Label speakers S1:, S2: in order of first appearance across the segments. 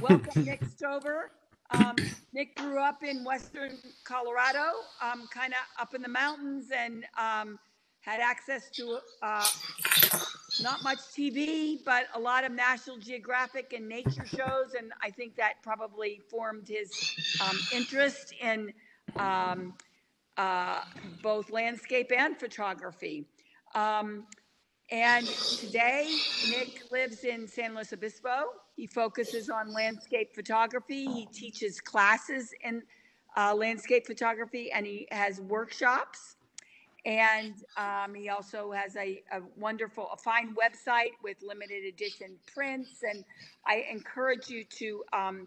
S1: welcome Nick Stover. Um, Nick grew up in western Colorado, um, kind of up in the mountains, and um, had access to uh, not much TV, but a lot of National Geographic and nature shows, and I think that probably formed his um, interest in um, uh, both landscape and photography. Um, and today, Nick lives in San Luis Obispo. He focuses on landscape photography. He teaches classes in uh, landscape photography and he has workshops. And um, he also has a, a wonderful, a fine website with limited edition prints. And I encourage you to, um,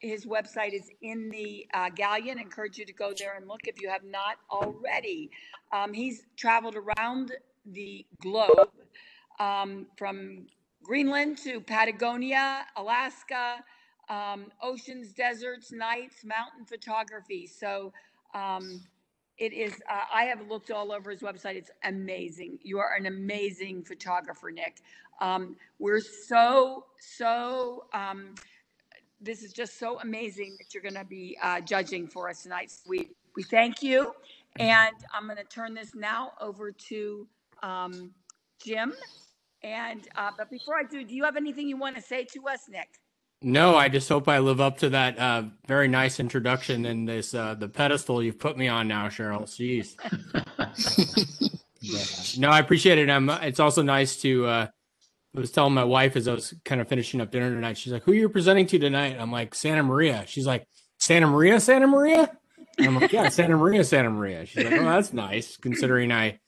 S1: his website is in the uh, galleon. Encourage you to go there and look if you have not already. Um, he's traveled around the globe um, from Greenland to Patagonia, Alaska, um, oceans, deserts, nights, mountain photography. So um, it is, uh, I have looked all over his website. It's amazing. You are an amazing photographer, Nick. Um, we're so, so, um, this is just so amazing that you're going to be uh, judging for us tonight. We, we thank you. And I'm going to turn this now over to um, Jim. And, uh, but before I do, do you have anything you want to say to us, Nick?
S2: No, I just hope I live up to that uh, very nice introduction and this uh, the pedestal you've put me on now, Cheryl. Jeez. no, I appreciate it. Um, it's also nice to. Uh, I was telling my wife as I was kind of finishing up dinner tonight. She's like, "Who are you presenting to tonight?" I'm like, "Santa Maria." She's like, "Santa Maria, Santa Maria." And I'm like, "Yeah, Santa Maria, Santa Maria." She's like, "Oh, that's nice." Considering I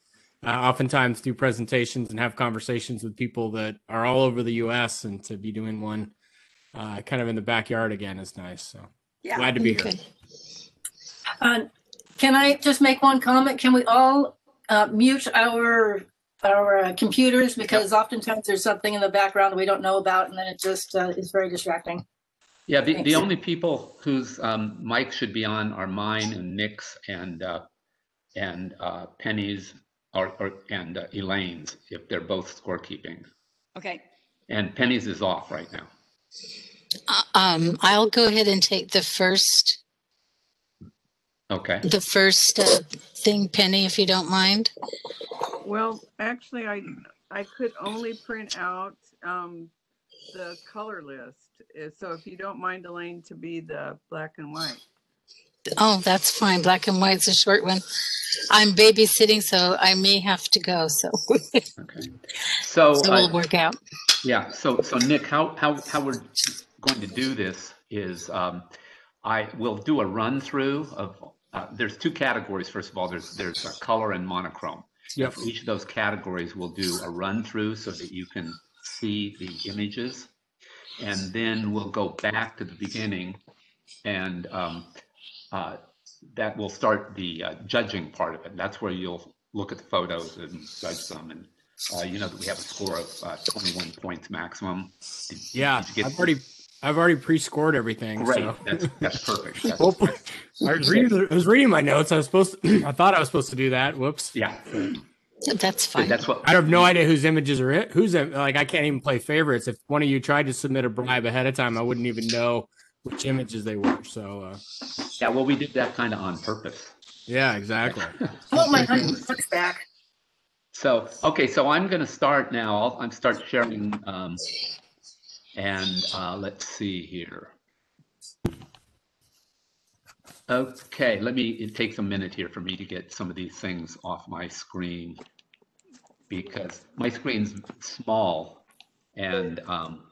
S2: uh, oftentimes do presentations and have conversations with people that are all over the U.S. and to be doing one uh, kind of in the backyard again is nice. So
S1: Yeah.
S2: glad to be here.
S3: Okay. Uh, Can I just make one comment? Can we all uh, mute our, our uh, computers? Because oftentimes there's something in the background we don't know about and then it just uh, is very distracting.
S4: Yeah, the, the only people whose um, mic should be on are mine and Nick's and uh, and uh, Penny's or, or and uh, Elaine's if they're both scorekeeping.
S1: Okay.
S4: And Penny's is off right now.
S5: Uh, Um, I'll go ahead and take the first,
S4: Okay.
S5: the first uh, thing, Penny, if you don't mind.
S6: Well, actually, I, I could only print out, um, the color list. Uh, So if you don't mind, Elaine, to be the black and white.
S5: Oh, that's fine. Black and white's a short one. I'm babysitting, so I may have to go. So,
S4: Okay. So,
S5: so
S4: uh,
S5: it'll work out.
S4: Yeah, so, so Nick, how, how, how we're going to do this is, um, I will do a run through of, uh, there's two categories. First of all, there's, there's uh, color and monochrome.
S2: Yep.
S4: For each of those categories, we'll do a run through so that you can see the images. And then we'll go back to the beginning and, um, uh, that will start the uh, judging part of it. That's where you'll look at the photos and judge them and uh, you know that we have a score of uh, 21 points maximum. Did-
S2: Yeah,
S4: did
S2: I've already I've already pre-scored everything.
S4: Great,
S2: So.
S4: that's, that's perfect. That's-
S2: Well, I was reading. I was reading my notes. I was supposed. To, I thought I was supposed to do that. Whoops.
S4: Yeah,
S5: That's fine.
S4: that's what,
S2: I have no idea whose images are it. Who's? Like I can't even play favorites. If one of you tried to submit a bribe ahead of time, I wouldn't even know which images they were. So uh,
S4: yeah, well, we did that kind of on purpose.
S2: yeah, exactly.
S3: Oh, my husband's back.
S4: So, okay, so I'm going to start now. I'll, I'm start sharing. Um, and uh, let's see here. Okay, let me, it takes a minute here for me to get some of these things off my screen because my screen's small and um,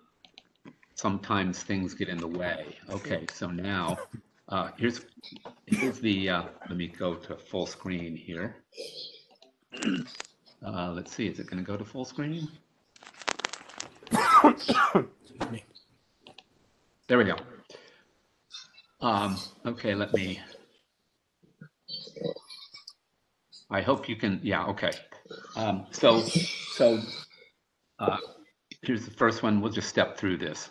S4: sometimes things get in the way. Okay, so now uh, here's, here's the, uh, let me go to full screen here. Uh, let's see, is it going to go to full screen? There we go. Um, okay, let me. I hope you can, yeah, okay. Um, so, so, uh, here's the first one. We'll just step through this.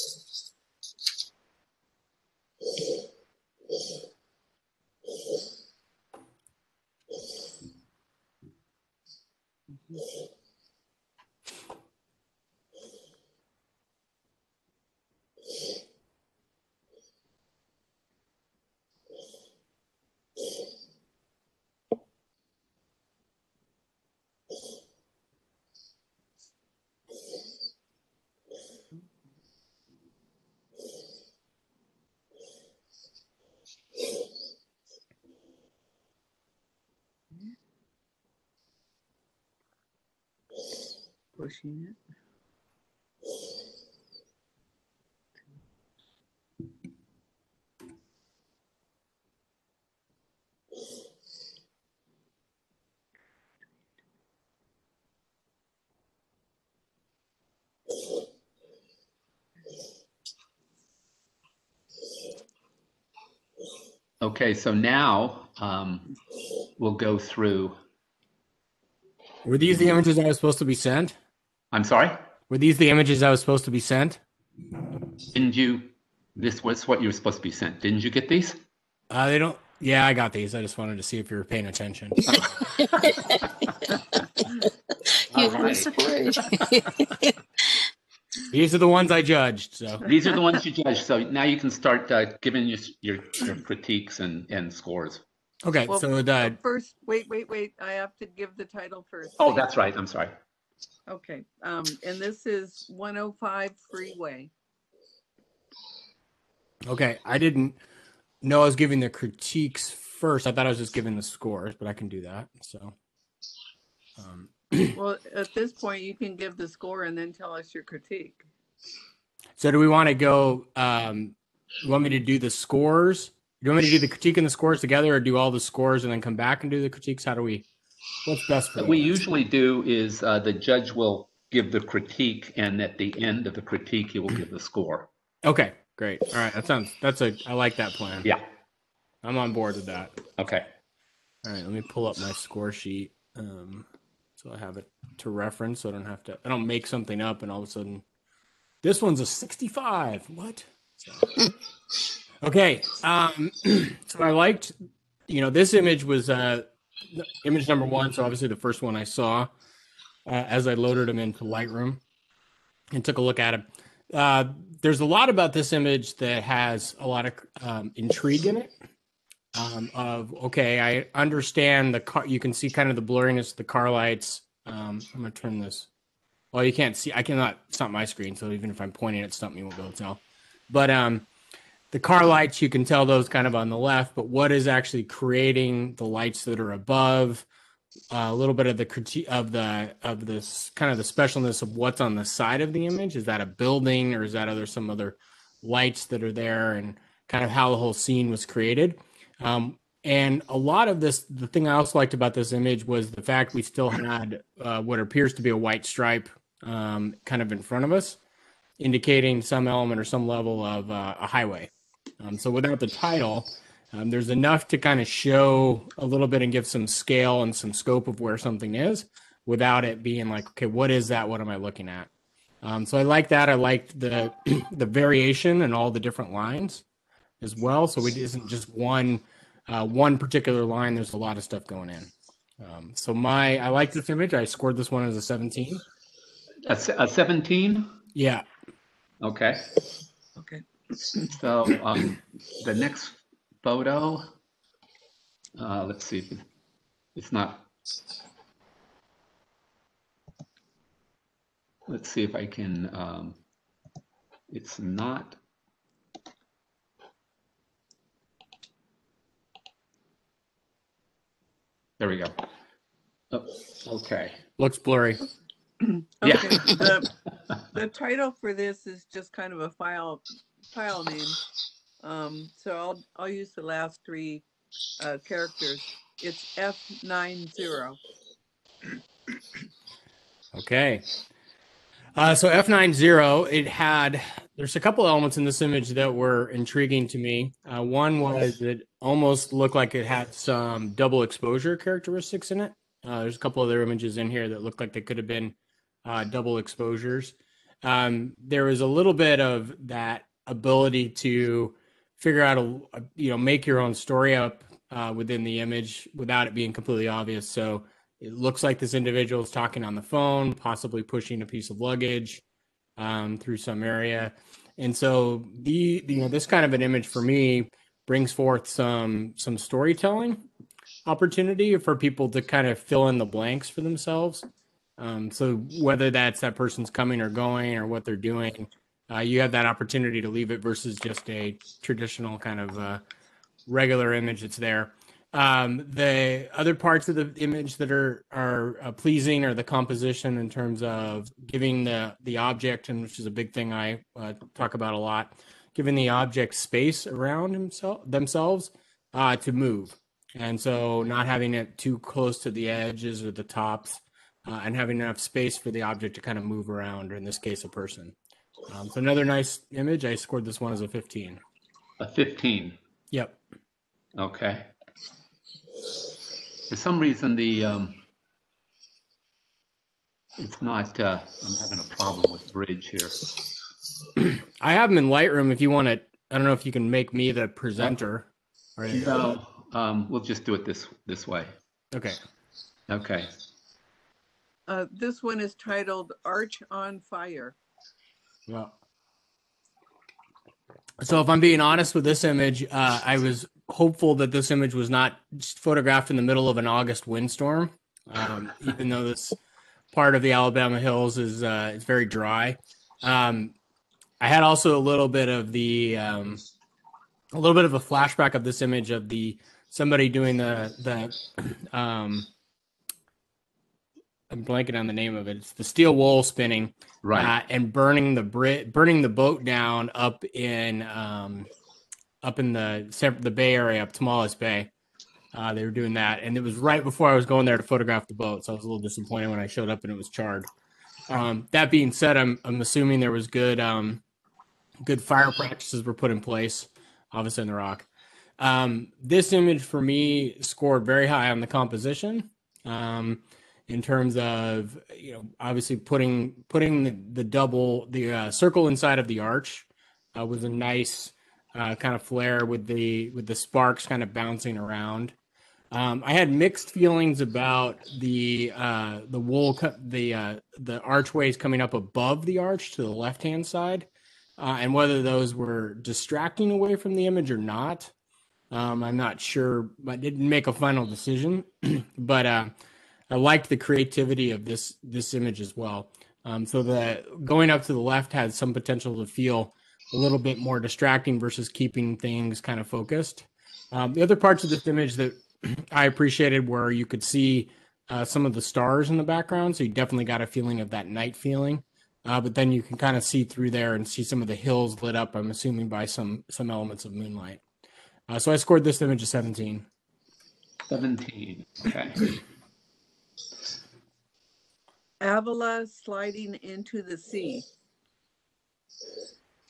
S6: pushing it.
S4: Okay, so now um, we'll go through.
S2: Were these the images I was supposed to be sent?
S4: I'm sorry,
S2: Were these the images I was supposed to be sent?
S4: didn't you? This was what you were supposed to be sent. Didn't you get these?
S2: Uh, they don't. Yeah, I got these. I just wanted to see if you were paying attention.
S5: You
S4: All
S5: were
S4: right.
S5: surprised.
S2: These are the ones I judged. So
S4: These are the ones you judged. So now you can start uh, giving your, your your critiques and and scores.
S2: okay,
S6: Well,
S2: so the
S6: First, wait, wait, wait. I have to give the title first.
S4: Oh, that's right. I'm sorry.
S6: Okay, um, and this is 105 Freeway.
S2: okay, I didn't know I was giving the critiques first. I thought I was just giving the scores, but I can do that. So, um,
S6: Well, at this point, you can give the score and then tell us your critique.
S2: so do we want to go? Um, you want me to do the scores? You want me to do the critique and the scores together, or do all the scores and then come back and do the critiques? How do we? What's best for
S4: What
S2: you?
S4: we usually do is uh, the judge will give the critique, and at the end of the critique, he will give the score.
S2: Okay, great. All right, that sounds. That's a. I like that plan.
S4: Yeah.
S2: I'm on board with that.
S4: Okay.
S2: All right, let me pull up my score sheet. Um, so I have it to reference. So I don't have to. I don't make something up and all of a sudden, this one's a 65. What? So, okay. Um, so I liked. You know, this image was uh, image number one. So obviously the first one I saw uh, as I loaded them into Lightroom and took a look at it. Uh, there's a lot about this image that has a lot of um, intrigue in it um, of okay, I understand the car. You can see kind of the blurriness of the car lights. Um, I'm gonna turn this. Well, you can't see. I cannot. It's not my screen, so even if I'm pointing at something, you won't be able to tell. But um, the car lights, you can tell those kind of on the left. But what is actually creating the lights that are above? Uh, a little bit of the critique of the of this kind of the specialness of what's on the side of the image. Is that a building or is that other some other lights that are there and kind of how the whole scene was created? Um, and a lot of this, the thing I also liked about this image was the fact we still had uh, what appears to be a white stripe um, kind of in front of us, indicating some element or some level of uh, a highway. Um, so without the title, um, there's enough to kind of show a little bit and give some scale and some scope of where something is without it being like, okay, what is that? What am I looking at? Um, so I like that. I liked the the variation and all the different lines as well. So it isn't just one uh, one particular line. There's a lot of stuff going in. Um, so my I like this image. I scored this one as a 17.
S4: A, a 17.
S2: Yeah.
S4: Okay.
S6: Okay.
S4: So um, the next photo. Uh, let's see. if it- It's not. Let's see if I can. Um, it's not. There we go. Oh, okay.
S2: Looks blurry.
S4: Yeah.
S6: Okay, the, the title for this is just kind of a file, file name. Um, so I'll, I'll use the last three, uh, characters. It's F nine zero.
S2: Okay. Uh, so F90, it had, there's a couple elements in this image that were intriguing to me. Uh, one was it almost looked like it had some double exposure characteristics in it. Uh, there's a couple other images in here that looked like they could have been uh, double exposures. Um, there was a little bit of that ability to figure out a, a- you know make your own story up uh, within the image without it being completely obvious. So it looks like this individual is talking on the phone, possibly pushing a piece of luggage um, through some area. And so the you know this kind of an image for me brings forth some some storytelling opportunity for people to kind of fill in the blanks for themselves. Um, so whether that's that person's coming or going or what they're doing, uh, you have that opportunity to leave it versus just a traditional kind of uh, regular image that's there. Um, the other parts of the image that are are uh, pleasing are the composition in terms of giving the the object, and which is a big thing I uh, talk about a lot, giving the object space around himself themselves uh, to move, and so not having it too close to the edges or the tops, uh, and having enough space for the object to kind of move around, or in this case, a person. Um, so another nice image. I scored this one as a 15.
S4: A 15.
S2: Yep.
S4: Okay. For some reason, the, um, it's not, uh, I'm having a problem with bridge here.
S2: I have them in Lightroom if you want to. I don't know if you can make me the presenter. Or
S4: No, um, we'll just do it this, this way.
S2: Okay.
S4: Okay.
S6: Uh, this one is titled Arch on Fire.
S2: Well. So if I'm being honest with this image, uh, I was hopeful that this image was not photographed in the middle of an August windstorm, um, even though this part of the Alabama hills is uh, it's very dry. Um, I had also a little bit of the um, a little bit of a flashback of this image of the somebody doing the the um, I'm blanking on the name of it. It's the steel wool spinning
S4: Right.
S2: uh, and burning the Brit, burning the boat down up in um, up in the the Bay Area, up Tomales Bay. Uh, they were doing that, and it was right before I was going there to photograph the boat, so I was a little disappointed when I showed up and it was charred. Um, that being said, I'm I'm assuming there was good um, good fire practices were put in place, obviously in the rock. Um, this image for me scored very high on the composition. Um, in terms of you know obviously putting putting the, the double the uh, circle inside of the arch uh, was a nice uh, kind of flare with the with the sparks kind of bouncing around. Um, I had mixed feelings about the uh, the wool co- the uh, the archways coming up above the arch to the left hand side, uh, and whether those were distracting away from the image or not. Um, I'm not sure. I didn't make a final decision, but uh, I liked the creativity of this this image as well. Um, so the going up to the left had some potential to feel a little bit more distracting versus keeping things kind of focused. Um, the other parts of this image that I appreciated were you could see uh, some of the stars in the background, so you definitely got a feeling of that night feeling. Uh, but then you can kind of see through there and see some of the hills lit up. I'm assuming by some some elements of moonlight. Uh, so I scored this image a 17.
S4: 17. Okay.
S6: Avila sliding into the sea.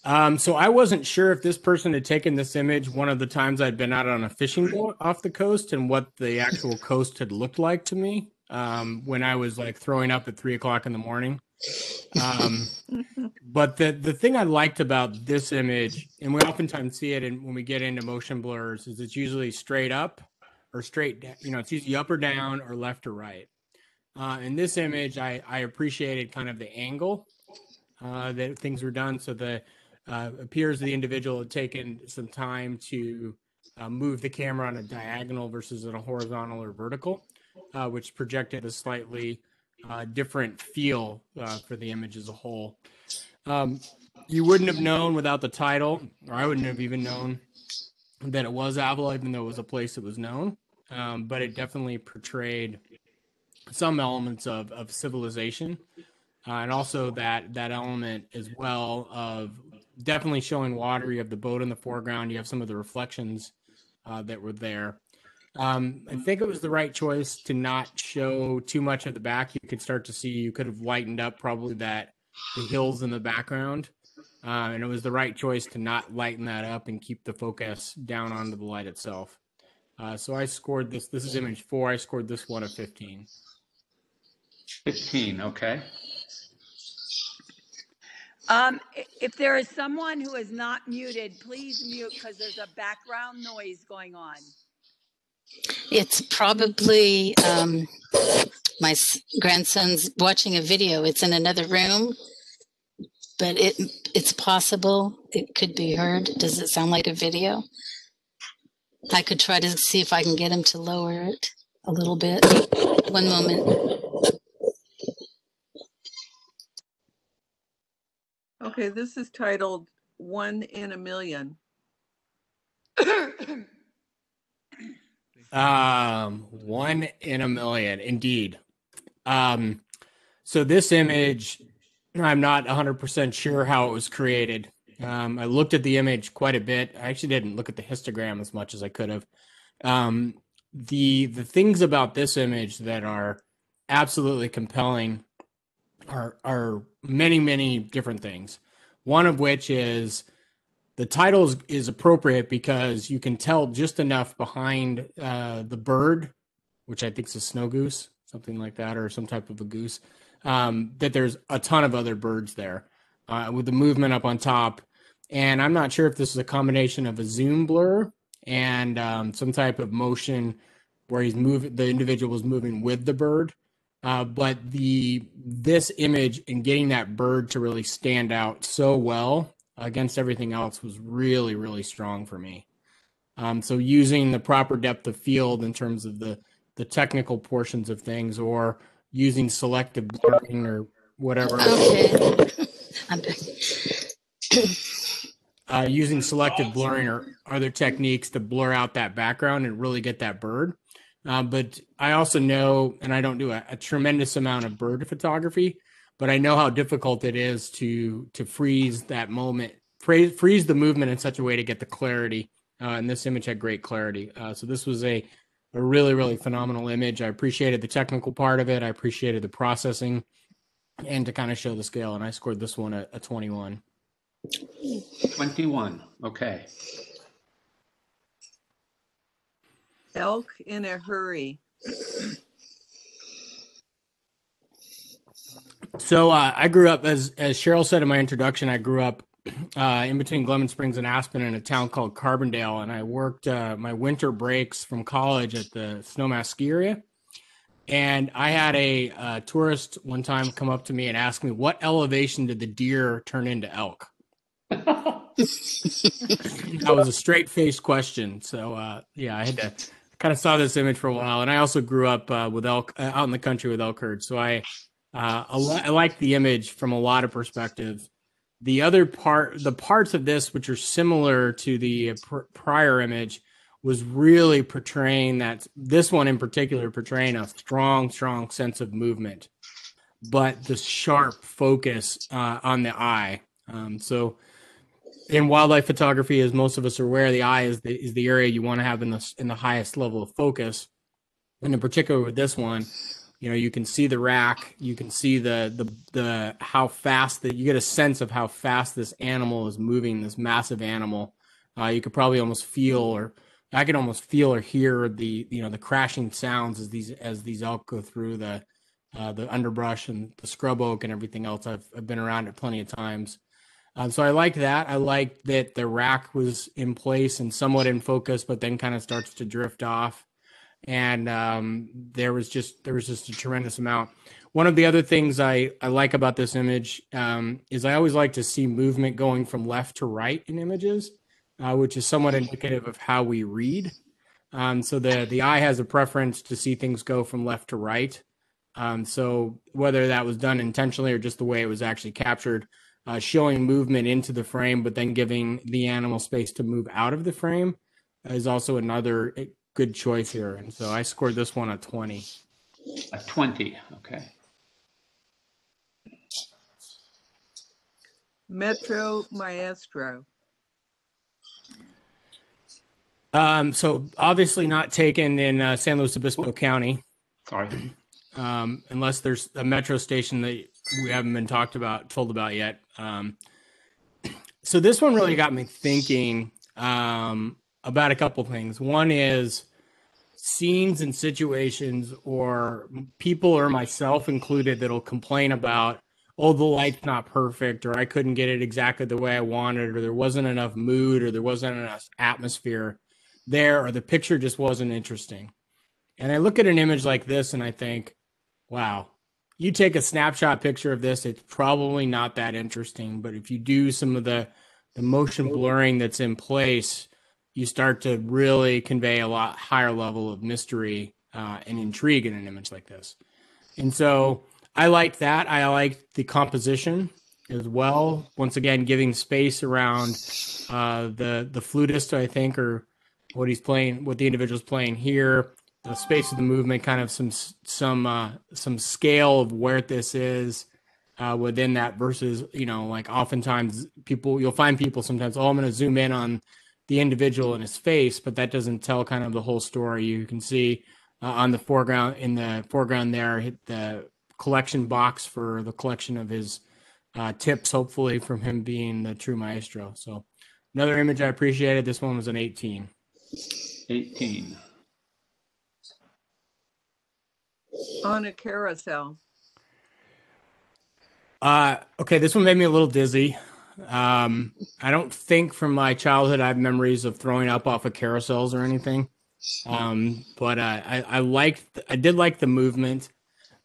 S2: Um, so I wasn't sure if this person had taken this image one of the times I'd been out on a fishing boat off the coast and what the actual coast had looked like to me um, when I was like throwing up at three o'clock in the morning. Um, but the the thing I liked about this image, and we oftentimes see it in, when we get into motion blurs, is it's usually straight up or straight. da- You know, it's usually up or down or left or right. Uh, in this image, I I appreciated kind of the angle uh, that things were done. So the uh, appears the individual had taken some time to uh, move the camera on a diagonal versus on a horizontal or vertical, uh, which projected a slightly uh, different feel for the image as a whole. Um, you wouldn't have known without the title, or I wouldn't have even known that it was Avila, even though it was a place that was known. Um, but it definitely portrayed some elements of, of civilization uh, and also that that element as well of definitely showing water. You have the boat in the foreground. You have some of the reflections uh, that were there. Um, I think it was the right choice to not show too much of the back. You could start to see. You could have lightened up probably that the hills in the background, uh, and it was the right choice to not lighten that up and keep the focus down onto the light itself. Uh, so I scored this. This is image four. I scored this one a fifteen.
S4: 15. Okay.
S1: Um, i- if there is someone who is not muted, please mute because there's a background noise going on.
S5: It's probably um, my s- grandson's watching a video. It's in another room, but it it's possible it could be heard. Does it sound like a video? I could try to see if I can get him to lower it a little bit. One moment.
S6: Okay, this is titled One in a Million.
S2: Um, one in a million, indeed. Um, so this image, I'm not 100% sure how it was created. Um, I looked at the image quite a bit. I actually didn't look at the histogram as much as I could have. Um, the the things about this image that are absolutely compelling are are many many different things. One of which is the title is, is appropriate because you can tell just enough behind uh, the bird, which I think is a snow goose, something like that, or some type of a goose, um, that there's a ton of other birds there uh, with the movement up on top. And I'm not sure if this is a combination of a zoom blur and um, some type of motion where he's moving, the individual was moving with the bird. Uh, but the this image and getting that bird to really stand out so well against everything else was really really strong for me. Um, so using the proper depth of field in terms of the the technical portions of things, or using selective blurring or whatever,
S5: Okay. I'm back.
S2: uh, using selective blurring or other techniques to blur out that background and really get that bird. Uh, but I also know, and I don't do a, a tremendous amount of bird photography, but I know how difficult it is to to freeze that moment, freeze, freeze the movement in such a way to get the clarity. Uh, and this image had great clarity. Uh, so this was a a really really phenomenal image. I appreciated the technical part of it. I appreciated the processing, and to kind of show the scale. And I scored this one a, a 21.
S4: 21, okay.
S6: Elk in a hurry.
S2: So uh, I grew up, as as Cheryl said in my introduction, I grew up uh, in between Glenwood Springs and Aspen in a town called Carbondale, and I worked uh, my winter breaks from college at the Snowmass ski area. And I had a uh, tourist one time come up to me and ask me, "What elevation did the deer turn into elk?" that was a straight faced question. So uh, yeah, I had to kind of saw this image for a while, and I also grew up uh, with elk uh, out in the country with elk herds. So I uh, I like the image from a lot of perspective. The other part, the parts of this which are similar to the pr- prior image, was really portraying that this one in particular portraying a strong, strong sense of movement, but the sharp focus uh, on the eye. Um, so in wildlife photography, as most of us are aware, the eye is the, is the area you want to have in the in the highest level of focus. And in particular with this one, you know, you can see the rack, you can see the the the how fast that you get a sense of how fast this animal is moving, this massive animal. Uh, you could probably almost feel, or I could almost feel or hear the you know the crashing sounds as these as these elk go through the uh, the underbrush and the scrub oak and everything else. I've I've been around it plenty of times. Um, so I liked that. I liked that the rack was in place and somewhat in focus, but then kind of starts to drift off. And um, there was just there was just a tremendous amount. One of the other things I, I like about this image um, is I always like to see movement going from left to right in images, uh, which is somewhat indicative of how we read. Um, so the the eye has a preference to see things go from left to right. Um, so whether that was done intentionally or just the way it was actually captured, uh, showing movement into the frame, but then giving the animal space to move out of the frame is also another eh, good choice here. And so I scored this one a 20.
S4: A 20, okay.
S6: Metro Maestro.
S2: Um, so obviously not taken in uh, San Luis Obispo County,
S4: Sorry.
S2: um, unless there's a metro station that we haven't been talked about, told about yet. Um, so this one really got me thinking um, about a couple things. One is scenes and situations, or people or myself included, that'll complain about, oh, the light's not perfect, or I couldn't get it exactly the way I wanted, or there wasn't enough mood, or there wasn't enough atmosphere there, or the picture just wasn't interesting. And I look at an image like this and I think, wow, you take a snapshot picture of this, it's probably not that interesting. But if you do some of the the motion blurring that's in place, you start to really convey a lot higher level of mystery uh, and intrigue in an image like this. And so I liked that. I liked the composition as well. Once again, giving space around uh, the the flutist, I think, or what he's playing, what the individual's playing here, the space of the movement, kind of some some uh, some scale of where this is uh, within that versus you know like oftentimes people you'll find people sometimes oh I'm going to zoom in on the individual in his face, but that doesn't tell kind of the whole story. You can see uh, on the foreground in the foreground there the collection box for the collection of his uh, tips, hopefully from him being the true maestro. So another image I appreciated. This one was an 18.
S4: 18.
S6: On a carousel.
S2: Uh, okay, this one made me a little dizzy. Um, I don't think from my childhood I have memories of throwing up off of carousels or anything. Um, but uh, I, I liked, I did like the movement.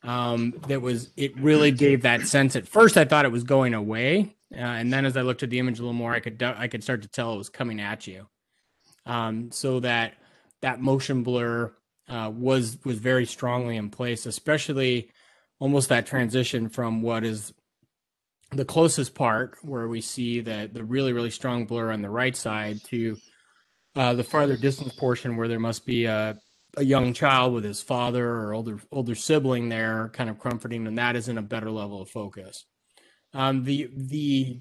S2: Um, that was, it really gave that sense. At first, I thought it was going away, uh, and then as I looked at the image a little more, I could, I could start to tell it was coming at you. Um, so that that motion blur uh, was was very strongly in place, especially almost that transition from what is the closest part where we see the the really really strong blur on the right side to uh, the farther distance portion where there must be a, a young child with his father or older older sibling there kind of comforting and that is in a better level of focus. Um, the the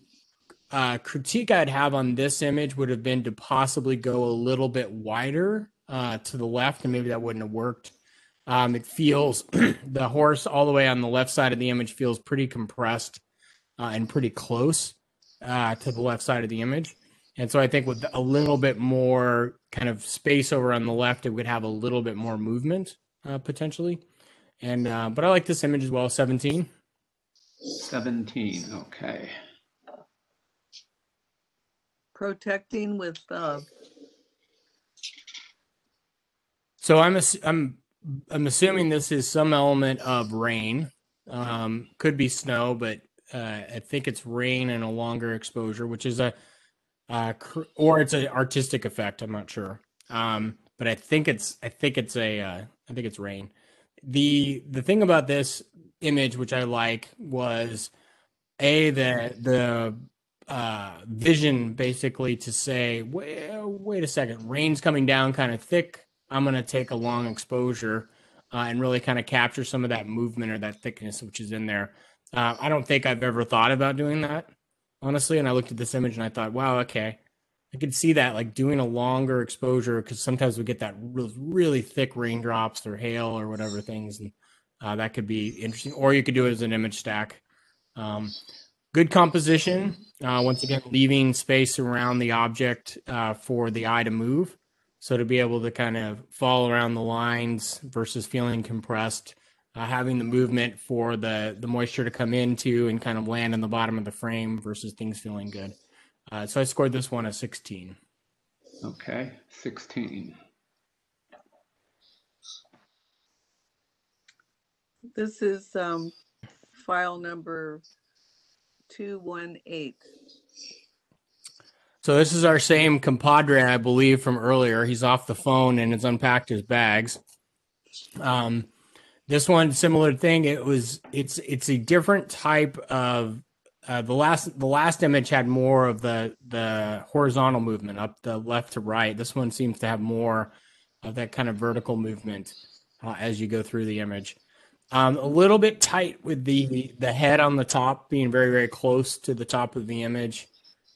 S2: uh, critique i'd have on this image would have been to possibly go a little bit wider uh, to the left and maybe that wouldn't have worked um, it feels the horse all the way on the left side of the image feels pretty compressed uh, and pretty close uh, to the left side of the image. And so I think with a little bit more kind of space over on the left, it would have a little bit more movement uh, potentially. And uh, but I like this image as well. Seventeen.
S4: 17. Okay.
S6: Protecting with uh,
S2: So I'm I'm I'm assuming this is some element of rain. Um, could be snow, but uh, I think it's rain and a longer exposure, which is a uh, or it's an artistic effect. I'm not sure, um, but I think it's I think it's a uh, I think it's rain. The the thing about this image, which I like, was a the the uh, vision basically to say, wait, wait a second, rain's coming down kind of thick. I'm going to take a long exposure uh, and really kind of capture some of that movement or that thickness which is in there. Uh, I don't think I've ever thought about doing that, honestly. And I looked at this image and I thought, wow, okay, I could see that like doing a longer exposure because sometimes we get that really, really thick raindrops or hail or whatever things, and uh, that could be interesting. Or you could do it as an image stack. Um, good composition. Uh, once again, leaving space around the object uh, for the eye to move. So to be able to kind of fall around the lines versus feeling compressed uh, having the movement for the the moisture to come into and kind of land in the bottom of the frame versus things feeling good. Uh, so I scored this one a 16.
S4: Okay. 16.
S6: this is um, file number 218.
S2: So this is our same compadre, I believe, from earlier. He's off the phone and has unpacked his bags. Um, this one, similar thing. It was it's it's a different type of uh, the last the last image had more of the the horizontal movement up the left to right. This one seems to have more of that kind of vertical movement uh, as you go through the image. Um, a little bit tight with the the head on the top being very very close to the top of the image,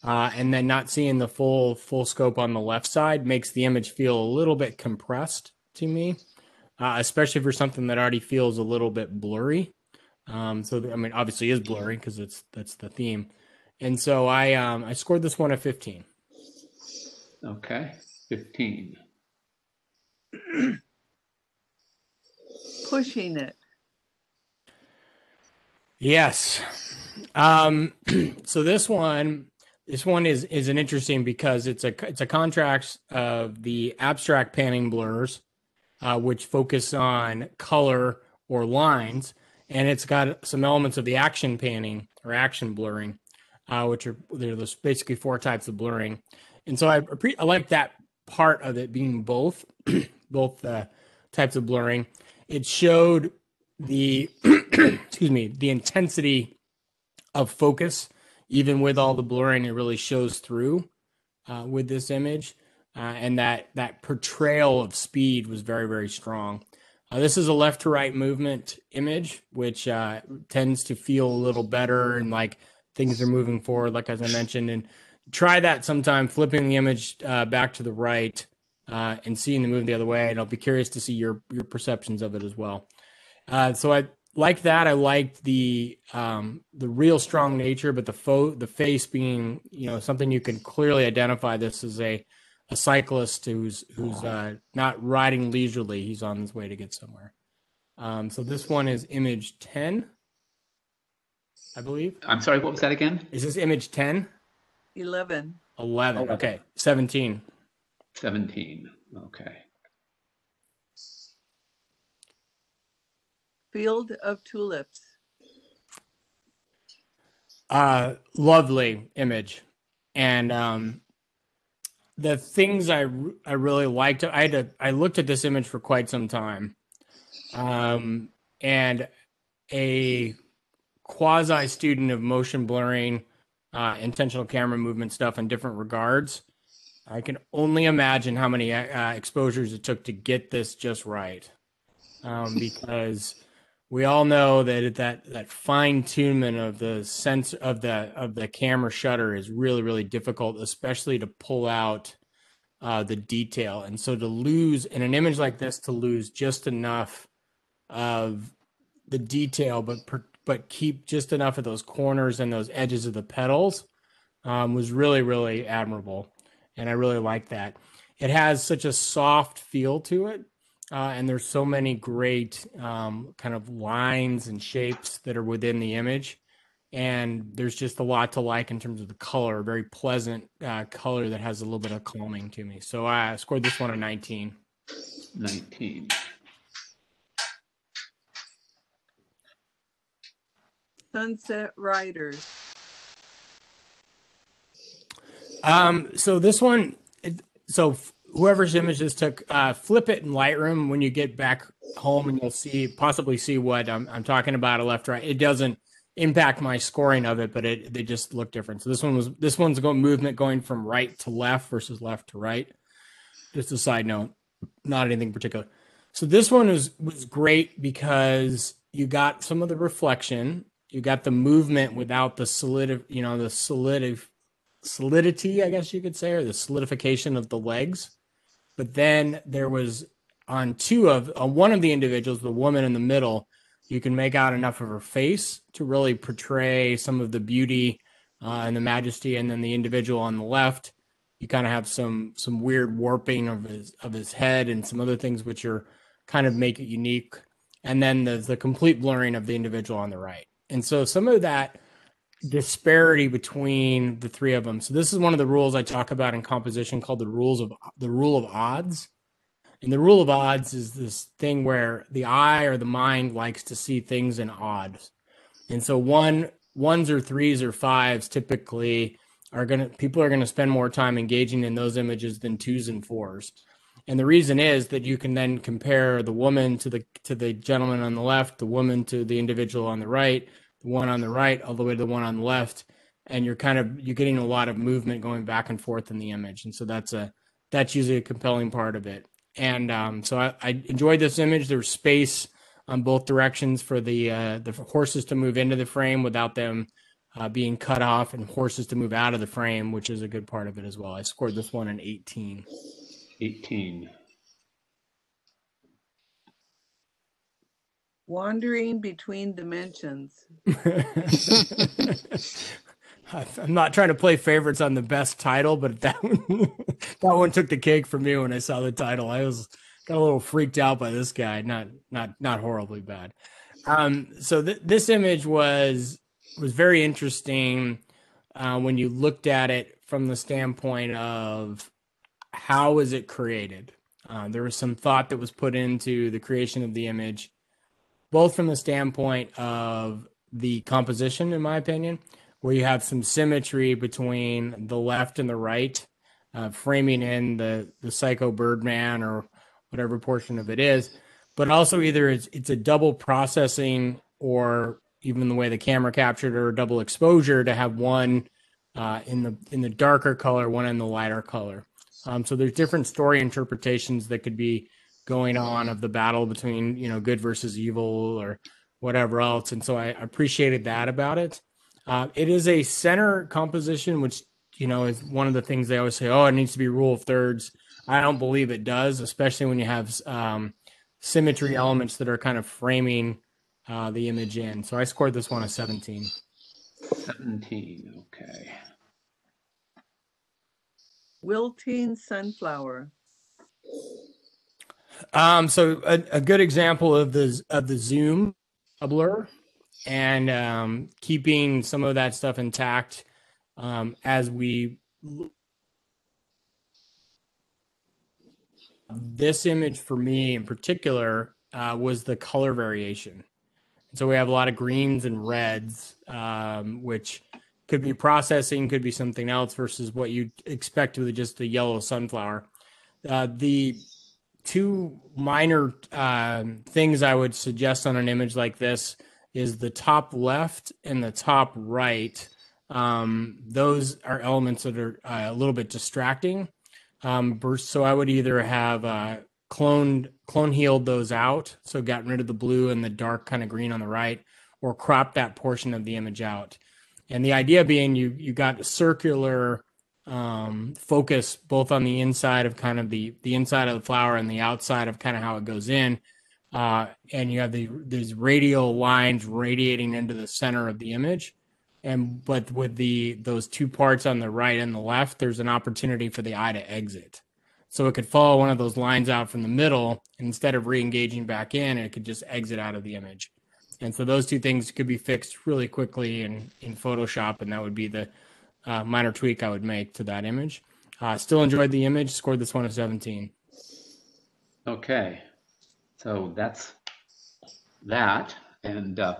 S2: uh, and then not seeing the full full scope on the left side makes the image feel a little bit compressed to me uh, especially for something that already feels a little bit blurry. Um, so I mean, obviously is blurry because it's that's the theme, and so I um, I scored this one at 15.
S4: Okay. 15.
S6: Pushing it.
S2: Yes. Um, so this one, this one is is an interesting because it's a it's a contrast of the abstract panning blurs uh, which focus on color or lines, and it's got some elements of the action panning or action blurring, uh, which are there's basically four types of blurring, and so I I like that part of it being both both uh, types of blurring. It showed the excuse me the intensity of focus even with all the blurring it really shows through uh, with this image uh, and that that portrayal of speed was very very strong. Uh, this is a left to right movement image, which uh, tends to feel a little better and like things are moving forward, like as I mentioned. And try that sometime, flipping the image uh, back to the right uh, and seeing the move the other way. And I'll be curious to see your your perceptions of it as well. So I like that. I liked the um, the real strong nature, but the fo- the face being you know something you can clearly identify. This is a a cyclist who's who's uh, not riding leisurely. He's on his way to get somewhere. Um, so this one is image ten, I believe.
S4: I'm sorry, what was that again?
S2: Is this image 10?
S6: 11.
S2: 11. Okay. 17.
S4: 17. Okay.
S6: Field of tulips.
S2: Uh, lovely image. And um, the things I, I really liked, I had I looked at this image for quite some time. Um, and a quasi student of motion blurring, uh, intentional camera movement stuff in different regards. I can only imagine how many uh, exposures it took to get this just right, um, because we all know that that that fine tunement of the sense of the of the camera shutter is really really difficult, especially to pull out uh, the detail. And so to lose in an image like this, to lose just enough of the detail, but per, but keep just enough of those corners and those edges of the petals um, was really really admirable, and I really like that. It has such a soft feel to it, uh, and there's so many great um, kind of lines and shapes that are within the image, and there's just a lot to like in terms of the color. Very pleasant uh, color that has a little bit of calming to me. So I scored this one a 19.
S4: 19.
S6: Sunset Riders.
S2: Um, so this one, it, so f- whoever's images took, uh, flip it in Lightroom when you get back home, and you'll see possibly see what I'm, I'm talking about. A left right. It doesn't impact my scoring of it, but it they just look different. So this one was this one's going movement going from right to left versus left to right. Just a side note, not anything particular. So this one was was great because you got some of the reflection, you got the movement without the solid, you know, the solid solidity, I guess you could say, or the solidification of the legs. But then there was on two of on one of the individuals, the woman in the middle, you can make out enough of her face to really portray some of the beauty uh, and the majesty, and then the individual on the left, you kind of have some some weird warping of his of his head and some other things which are kind of make it unique, and then the the complete blurring of the individual on the right. And so some of that disparity between the three of them. So this is one of the rules I talk about in composition called the rules of the rule of odds. And the rule of odds is this thing where the eye or the mind likes to see things in odds. And so one ones or threes or fives typically are going to people are going to spend more time engaging in those images than twos and fours. And the reason is that you can then compare the woman to the to the gentleman on the left, the woman to the individual on the right, one on the right all the way to the one on the left and you're kind of you're getting a lot of movement going back and forth in the image and so that's a that's usually a compelling part of it. And um, so I, I enjoyed this image. There's space on both directions for the uh, the horses to move into the frame without them uh, being cut off and horses to move out of the frame which is a good part of it as well. I scored this one in 18
S4: 18.
S6: Wandering between dimensions.
S2: I'm not trying to play favorites on the best title, but that one, that one took the cake for me when I saw the title. I was got a little freaked out by this guy. Not not not horribly bad. Um, so th- this image was was very interesting uh, when you looked at it from the standpoint of how is it created. Uh, there was some thought that was put into the creation of the image, both from the standpoint of the composition, in my opinion, where you have some symmetry between the left and the right, uh, framing in the the psycho Birdman or whatever portion of it is, but also either it's it's a double processing or even the way the camera captured or double exposure to have one uh, in the in the darker color, one in the lighter color. Um, so there's different story interpretations that could be going on of the battle between you know good versus evil or whatever else. And so I appreciated that about it. Uh, it is a center composition, which you know is one of the things they always say. Oh, it needs to be rule of thirds. I don't believe it does, especially when you have um, symmetry elements that are kind of framing uh, the image in. So I scored this one a 17.
S4: 17, okay.
S6: Wilting sunflower.
S2: Um, so a, a good example of the of the zoom blur and um, keeping some of that stuff intact um, as we this image for me in particular uh, was the color variation. So we have a lot of greens and reds, um, which could be processing, could be something else versus what you expect with just a yellow sunflower. Uh, the two minor uh, things I would suggest on an image like this is the top left and the top right. Um, those are elements that are uh, a little bit distracting. Um, so I would either have uh, cloned clone healed those out, so gotten rid of the blue and the dark kind of green on the right, or cropped that portion of the image out. And the idea being you you got a circular um, focus both on the inside of kind of the the inside of the flower and the outside of kind of how it goes in. Uh, and you have the these radial lines radiating into the center of the image. And but with the those two parts on the right and the left there's an opportunity for the eye to exit. So it could follow one of those lines out from the middle. Instead of re-engaging back in it could just exit out of the image. And so those two things could be fixed really quickly in in photoshop and that would be the uh, minor tweak i would make to that image uh, still enjoyed the image scored this one a 17
S4: Okay, so that's that. And uh,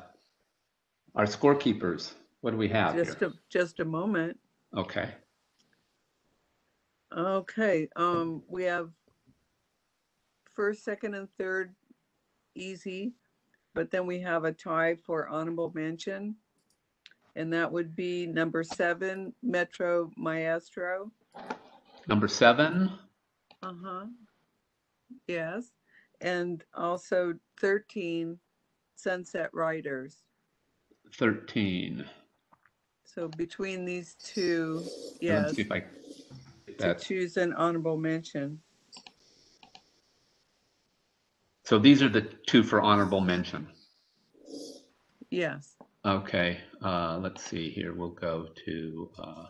S4: our scorekeepers, what do we have
S6: Just
S4: here?
S6: a, just a moment.
S4: Okay,
S6: Okay, um, we have first, second, and third easy, but then we have a tie for honorable mention. And that would be number seven, Metro Maestro.
S4: number seven,
S6: Uh-huh. Yes, and also thirteen, Sunset Riders.
S4: 13.
S6: So between these two,
S4: Let's
S6: yes,
S4: see if I,
S6: to
S4: that's,
S6: choose an honorable mention.
S4: so these are the two for honorable mention.
S6: Yes,
S4: Okay, uh, let's see here. We'll go to, uh,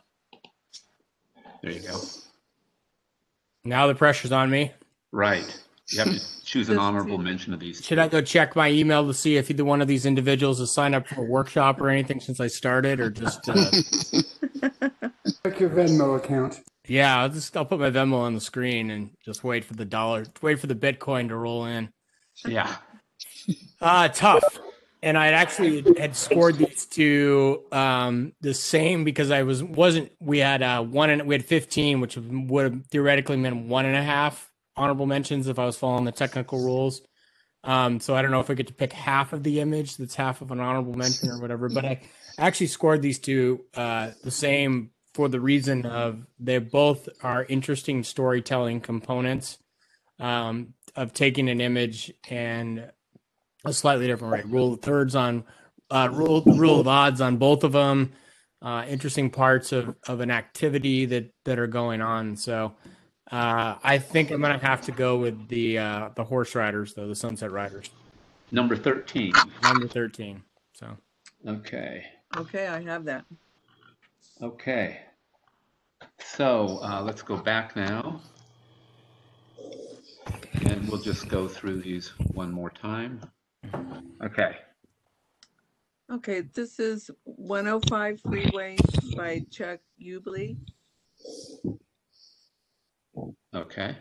S4: there you go.
S2: now the pressure's on me
S4: Right. You have to choose an honorable mention of these.
S2: should i go check my email to see if either one of these individuals has signed up for a workshop or anything since i started or just uh,
S7: Check your Venmo account.
S2: Yeah, I'll just I'll put my Venmo on the screen and just wait for the dollar, wait for the Bitcoin to roll in.
S4: Yeah.
S2: Uh tough. And I actually had scored these two um the same because I was wasn't we had uh one and we had 15, which would have theoretically meant one and a half honorable mentions if I was following the technical rules. Um, so I don't know if I get to pick half of the image that's half of an honorable mention or whatever, but I actually scored these two uh, the same for the reason of they both are interesting storytelling components um, of taking an image and a slightly different way. Rule of thirds on uh, rule rule of odds on both of them. Uh, interesting parts of, of an activity that that are going on. So uh, I think I'm gonna have to go with the uh, the horse riders though, the Sunset Riders,
S4: Number 13.
S2: number thirteen. So
S4: Okay.
S6: okay, I have that.
S4: Okay. So uh, let's go back now. And we'll just go through these one more time. Okay.
S6: Okay, this is 105 Freeway by Chuck Ubley.
S4: Okay.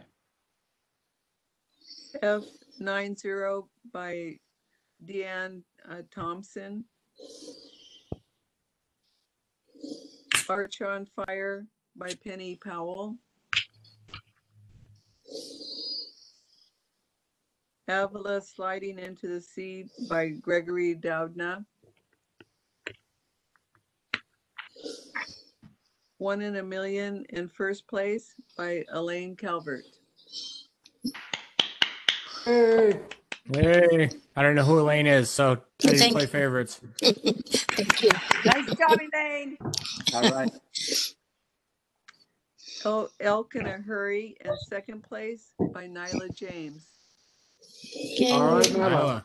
S6: F90 by Deanne uh, Thompson. Arch on Fire by Penny Powell. Avila Sliding into the Sea by Gregory Doudna. One in a Million in first place by Elaine Calvert.
S2: Hey, Hey, I don't know who Elaine is, so I didn't
S5: Thank
S2: play
S5: you.
S2: favorites.
S5: Thank you.
S1: Nice job, Elaine.
S4: All right.
S6: Oh, Elk in a Hurry in second place by Nyla James.
S5: Yay.
S2: Iowa.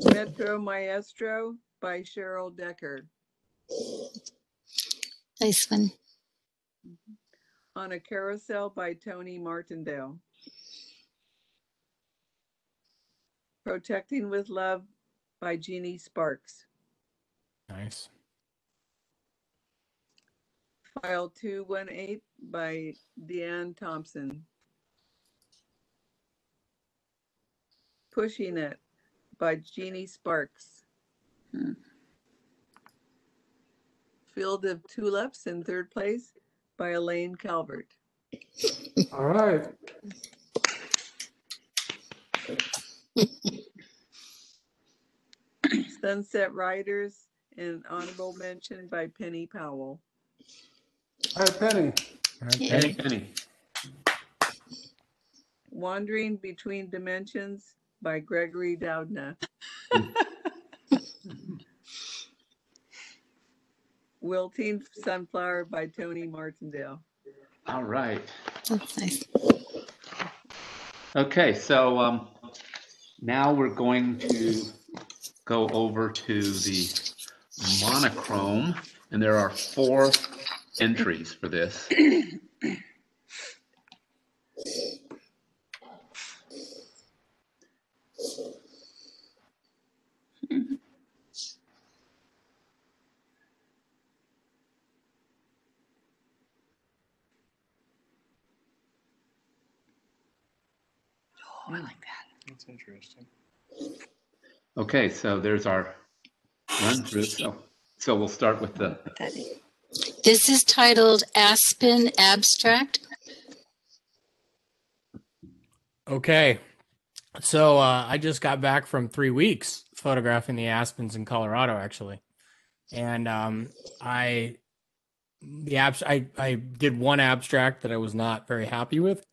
S6: Metro Maestro by Cheryl Decker.
S5: Nice one.
S6: On a Carousel by Tony Martindale. Protecting with Love by Jeannie Sparks.
S2: Nice.
S6: File 218 by Deanne Thompson. Pushing It by Jeannie Sparks.
S1: Hmm.
S6: Field of Tulips in third place by Elaine Calvert.
S2: All right.
S6: Sunset Riders and honorable mention by Penny Powell.
S2: All right, Penny.
S4: Penny, Penny.
S6: Wandering Between Dimensions by Gregory Doudna. Wilting Sunflower by Tony Martindale.
S4: All right.
S5: That's nice.
S4: Okay, so um, now we're going to go over to the monochrome, and there are four entries for this.
S1: Oh, I like that.
S2: That's interesting.
S4: Okay, so there's our run through. So, so we'll start with the
S1: Put that in.
S5: This is titled Aspen Abstract.
S2: Okay. So uh, I just got back from three weeks photographing the aspens in Colorado, actually, and um, I the abs I I did one abstract that I was not very happy with.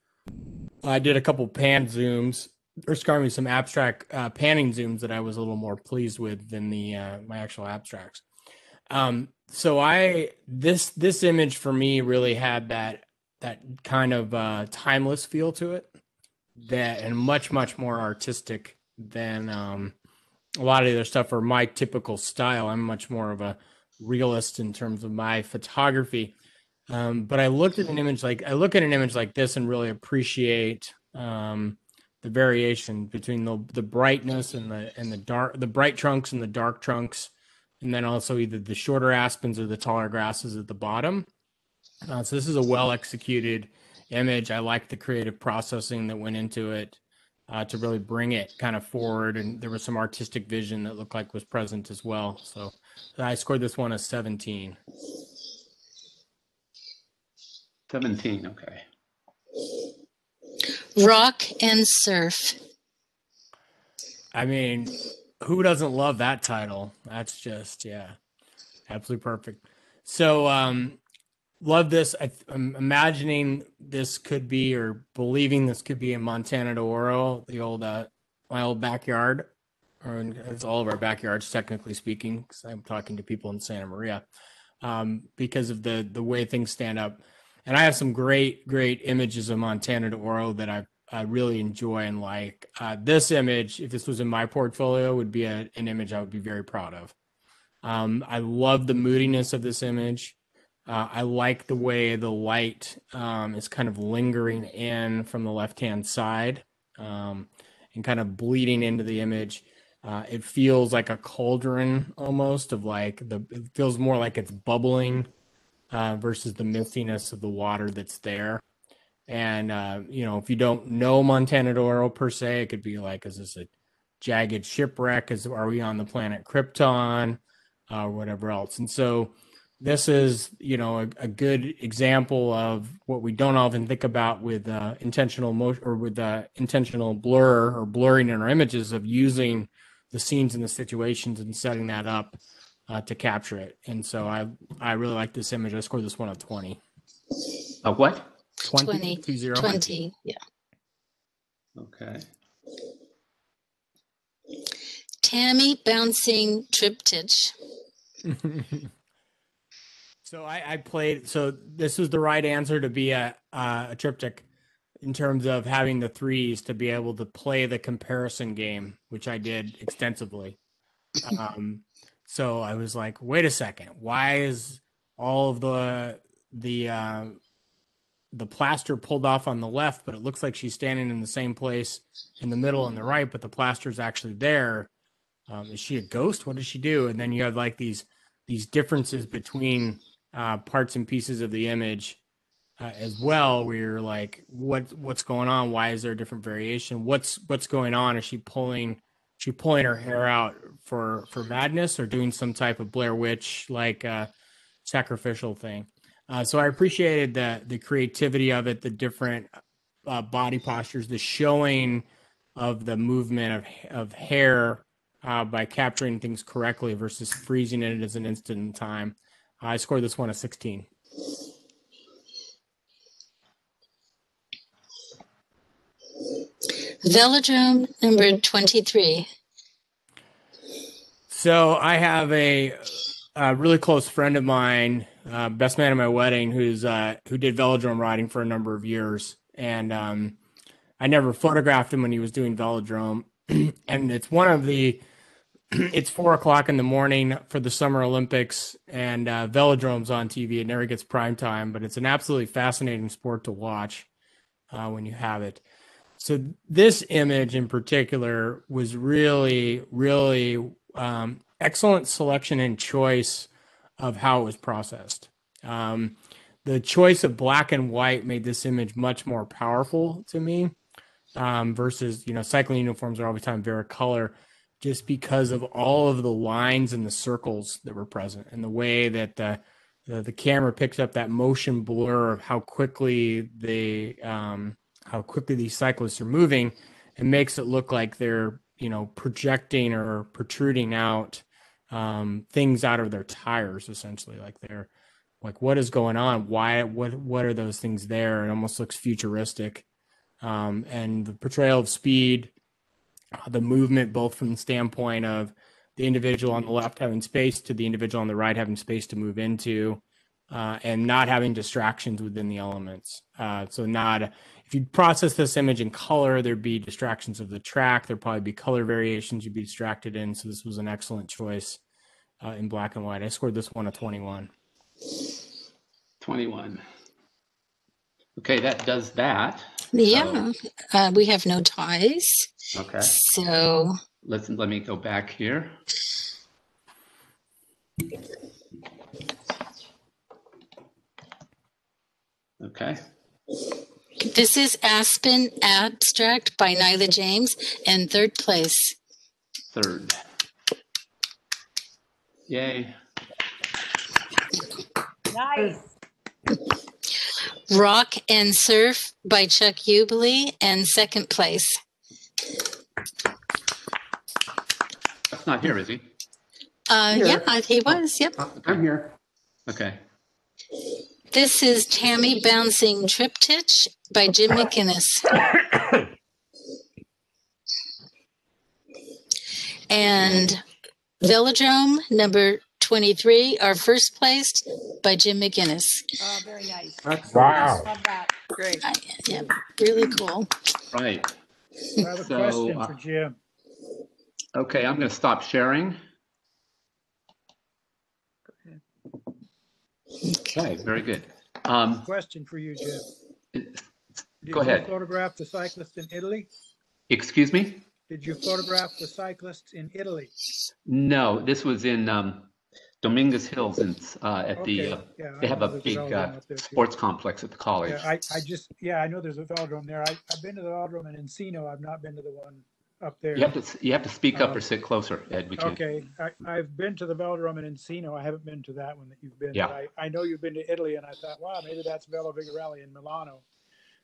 S2: I did a couple pan zooms, or me, some abstract uh, panning zooms that I was a little more pleased with than the uh, my actual abstracts. Um, so I this this image for me really had that that kind of uh, timeless feel to it that and much much more artistic than um a lot of the other stuff for my typical style. I'm much more of a realist in terms of my photography. Um but i looked at an image like i look at an image like this and really appreciate um the variation between the the brightness and the and the dark the bright trunks and the dark trunks and then also either the shorter aspens or the taller grasses at the bottom uh, so this is a well executed image. I like the creative processing that went into it uh, to really bring it kind of forward. And there was some artistic vision that looked like was present as well. So I scored this one a 17.
S4: 17. Okay.
S5: Rock and Surf.
S2: I mean, who doesn't love that title? That's just, yeah, absolutely perfect. So, um, love this. I, I'm imagining this could be, or believing this could be in Montana de Oro, the old, uh, my old backyard, or it's all of our backyards, technically speaking, because I'm talking to people in Santa Maria, um, because of the the way things stand up. And I have some great, great images of Montana de Oro that I I really enjoy and like. Uh, this image, if this was in my portfolio, would be a, an image I would be very proud of. Um, I love the moodiness of this image. Uh, I like the way the light um, is kind of lingering in from the left hand side um, and kind of bleeding into the image. Uh, it feels like a cauldron almost of like the, it feels more like it's bubbling uh, versus the mistiness of the water that's there. And, uh, you know, if you don't know Montana de Oro per se, it could be like, is this a jagged shipwreck? Is, are we on the planet Krypton? Uh, or whatever else. And so, this is you know a, a, good example of what we don't often think about with uh, intentional motion or with uh, intentional blur or blurring in our images of using the scenes and the situations and setting that up uh, to capture it. And so I I really like this image. I scored this one a 20.
S4: A what?
S2: 20,
S5: 20,
S2: two zero.
S5: 20. Yeah.
S4: Okay.
S5: Tammy bouncing triptych.
S2: so I, I played. So this was the right answer to be a uh, a triptych in terms of having the threes to be able to play the comparison game, which I did extensively. Um, so I was like, wait a second, why is all of the the uh, the plaster pulled off on the left, but it looks like she's standing in the same place in the middle and the right, but the plaster is actually there. Um, is she a ghost? What does she do? And then you have like these these differences between uh, parts and pieces of the image uh, as well, where you're like, what what's going on? Why is there a different variation? What's what's going on? Is she pulling she pulling her hair out for for madness or doing some type of Blair Witch like uh, sacrificial thing? Uh, so I appreciated the the creativity of it, the different uh, body postures, the showing of the movement of of hair uh, by capturing things correctly versus freezing it as an instant in time. I scored this one a 16.
S5: Velodrome number 23.
S2: So I have a, a really close friend of mine, uh, best man at my wedding, who's uh, who did velodrome riding for a number of years, and um, I never photographed him when he was doing velodrome, and it's one of the it's four o'clock in the morning for the Summer Olympics, and uh, velodrome's on TV. It never gets prime time, but it's an absolutely fascinating sport to watch uh, when you have it. So this image in particular was really, really um, excellent selection and choice of how it was processed. Um, the choice of black and white made this image much more powerful to me um, versus you know cycling uniforms are always time very color just because of all of the lines and the circles that were present and the way that the the, the camera picks up that motion blur of how quickly they um, how quickly these cyclists are moving and makes it look like they're you know projecting or protruding out um, things out of their tires essentially like they're like what is going on? Why what what are those things there? It almost looks futuristic. Um, and the portrayal of speed uh, the movement both from the standpoint of the individual on the left having space to the individual on the right having space to move into uh, and not having distractions within the elements. Uh, so not if you process this image in color there'd be distractions of the track there'd probably be color variations you'd be distracted in so this was an excellent choice uh, in black and white i scored this one a 21
S4: 21. Okay, that does that.
S5: Yeah. Uh, we have no ties.
S4: Okay,
S5: So
S4: let's, let me go back here. Okay,
S5: this is Aspen Abstract by Nyla James and third place.
S4: third. Yay.
S1: Nice.
S5: Rock and Surf by Chuck Ubley and second place.
S4: That's not here, is he?
S5: Uh, yeah, he was. Yep.
S2: i'm here
S4: Okay.
S5: This is Tammy Bouncing Triptych by Jim McInnes. and Velodrome number 23, our first placed by Jim McInnes.
S1: Oh, very nice.
S2: wow
S1: Love that.
S6: Great.
S5: Uh, yeah, really cool.
S4: Right.
S7: I have a
S4: So,
S7: question
S4: uh,
S7: for Jim.
S4: Okay, I'm going to stop sharing. Okay, very good. Um,
S7: Question for you, Jim. Did
S4: Go
S7: you
S4: ahead.
S7: photograph the cyclists in Italy?
S4: excuse me?
S7: Did you photograph the cyclists in Italy?
S4: No, this was in um, Dominguez Hills in, uh, at the,
S7: Okay,
S4: uh,
S7: yeah,
S4: they
S7: I
S4: have
S7: know
S4: a
S7: there's
S4: big uh,
S7: up there, too.
S4: sports complex at the college.
S7: Yeah, I, I just, yeah, I know there's a velodrome there. I, I've been to the velodrome in Encino. I've not been to the one up there.
S4: You have to, you have to speak up
S7: Uh,
S4: or sit closer, Ed. We can't.
S7: Okay, I, I've been to the velodrome in Encino. I haven't been to that one that you've been.
S4: Yeah.
S7: I, I know you've been to Italy and I thought, wow, maybe that's Velo Vigorelli in Milano.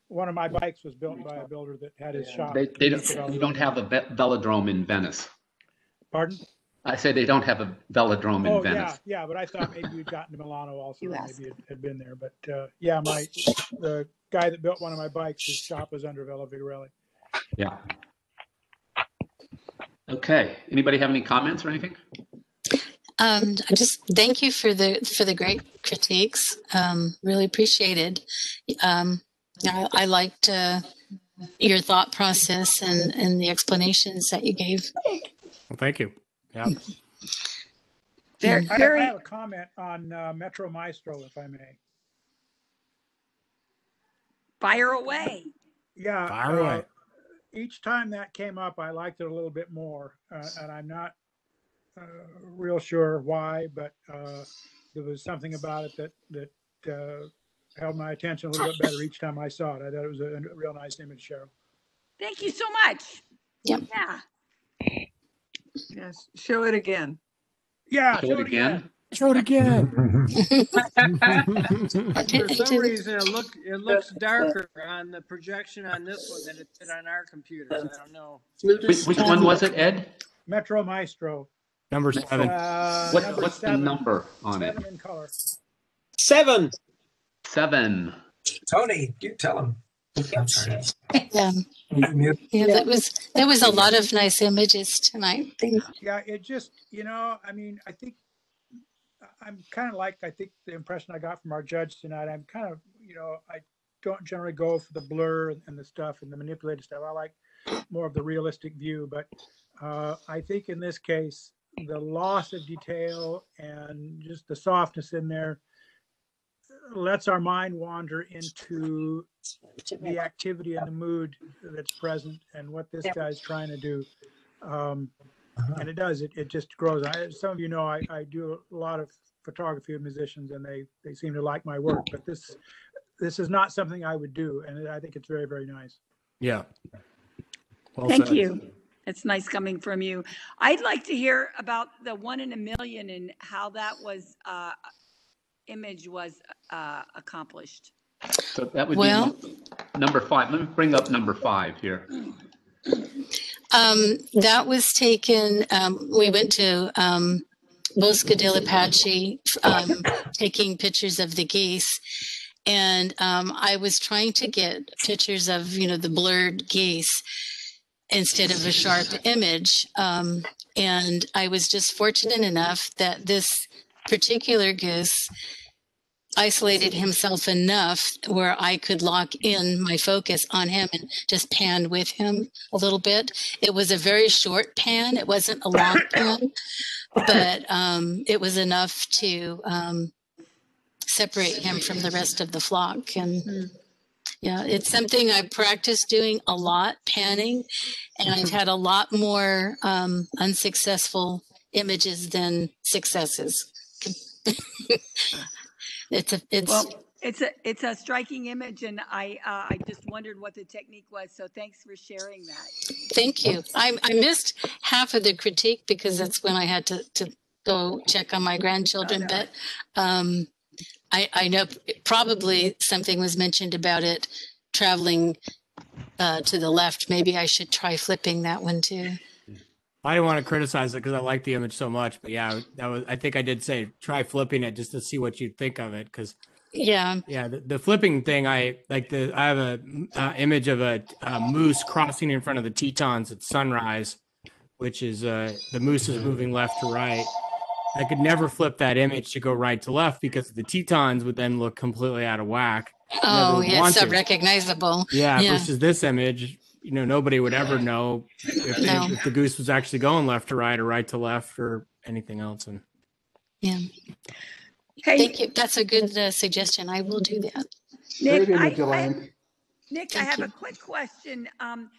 S7: One of my bikes was built by a builder that had his shop.
S4: They, they don't, you don't have a ve- velodrome in Venice.
S7: Pardon?
S4: I say they don't have a velodrome in
S7: Oh, yeah,
S4: Venice.
S7: yeah, but I thought maybe you'd gotten to Milano also,
S1: You
S7: or
S1: asked.
S7: maybe it had been there, but, uh, yeah, my, the guy that built one of my bikes, his shop was under Velo Vigorelli.
S4: Yeah. Okay, anybody have any comments or anything?
S5: Um, I just thank you for the for the great critiques. Um, really appreciated. Um, I, I liked uh, your thought process and and the explanations that you gave.
S2: Well, thank you. Yeah.
S1: Very,
S7: I have, I have a comment on, uh, Metro Maestro, if I may.
S1: fire away.
S7: Yeah.
S2: Fire away.
S7: uh, Each time that came up, I liked it a little bit more, uh, and I'm not uh, real sure why, but uh, there was something about it that that uh, held my attention a little bit better each time I saw it. I thought it was a, a real nice image, Cheryl.
S1: Thank you so much.
S5: Yep.
S1: Yeah.
S6: Yes, show it again.
S7: Yeah.
S4: Show it again.
S2: Show it again.
S8: For some reason, it look, it looks darker on the projection on this one than it did on our computers. I don't know.
S4: Which, which one was it, Ed?
S7: Metro Maestro.
S2: Number seven.
S7: Uh,
S4: What,
S7: number
S4: what's the number on it?
S7: Seven in color.
S9: Seven.
S4: Seven.
S9: Tony, you tell him.
S5: Yeah, yeah, that was there was a lot of nice images tonight.
S7: Yeah, it just, you know, I mean, I think I'm kind of like, I think the impression I got from our judge tonight, I'm kind of, you know, I don't generally go for the blur and- the stuff and the manipulated stuff. I like more of the realistic view, but uh, I think in this case, the loss of detail and just the softness in there lets our mind wander into the activity and the mood that's present and what this guy's trying to do. Um, and it does, it, it just grows. I, some of you know, I, I do a lot of photography of musicians and they, they seem to like my work, but this, this is not something I would do. And I think it's very, very nice.
S2: Yeah. Well
S1: Thank
S2: said.
S1: you. It's nice coming from you. I'd like to hear about the one in a million and how that was, uh, image was, uh, accomplished.
S4: So that would
S5: Well-
S4: num- number five. Let me bring up number five here.
S5: Um, that was taken, um, we went to, um, Bosque del Apache, um, taking pictures of the geese. And, um, I was trying to get pictures of, you know, the blurred geese instead of a sharp image. Um, and I was just fortunate enough that this particular goose isolated himself enough where I could lock in my focus on him and just pan with him a little bit. It was a very short pan. It wasn't a long pan, but um, it was enough to um, separate him from the rest of the flock. And yeah, it's something I practice doing a lot, panning, and I've had a lot more um, unsuccessful images than successes. it's a it's
S1: Well, it's a, it's a striking image and I, uh, I just wondered what the technique was. So thanks for sharing that.
S5: Thank you. I, I missed half of the critique because that's when I had to, to go check on my grandchildren. But um, I, I know probably something was mentioned about it traveling uh, to the left. Maybe I should try flipping that one too.
S2: I didn't want to criticize it because I like the image so much, but yeah, that was. I think I did say try flipping it just to see what you think of it because
S5: Yeah.
S2: yeah, the, the flipping thing. I like the. I have a uh, image of a, a moose crossing in front of the Tetons at sunrise, which is uh the moose is moving left to right. I could never flip that image to go right to left because the Tetons would then look completely out of whack.
S5: Oh, yeah, it's so recognizable.
S2: Yeah,
S5: Yeah.
S2: versus this image, you know, nobody would ever know if, they-
S5: No.
S2: if the goose was actually going left to right or right to left or anything else. And
S5: Yeah.
S1: Hey,
S5: Thank you. That's a good uh, suggestion. I will do that.
S1: Nick, I, I,
S10: Elaine.
S1: Nick, I have
S5: you.
S1: a quick question. Um,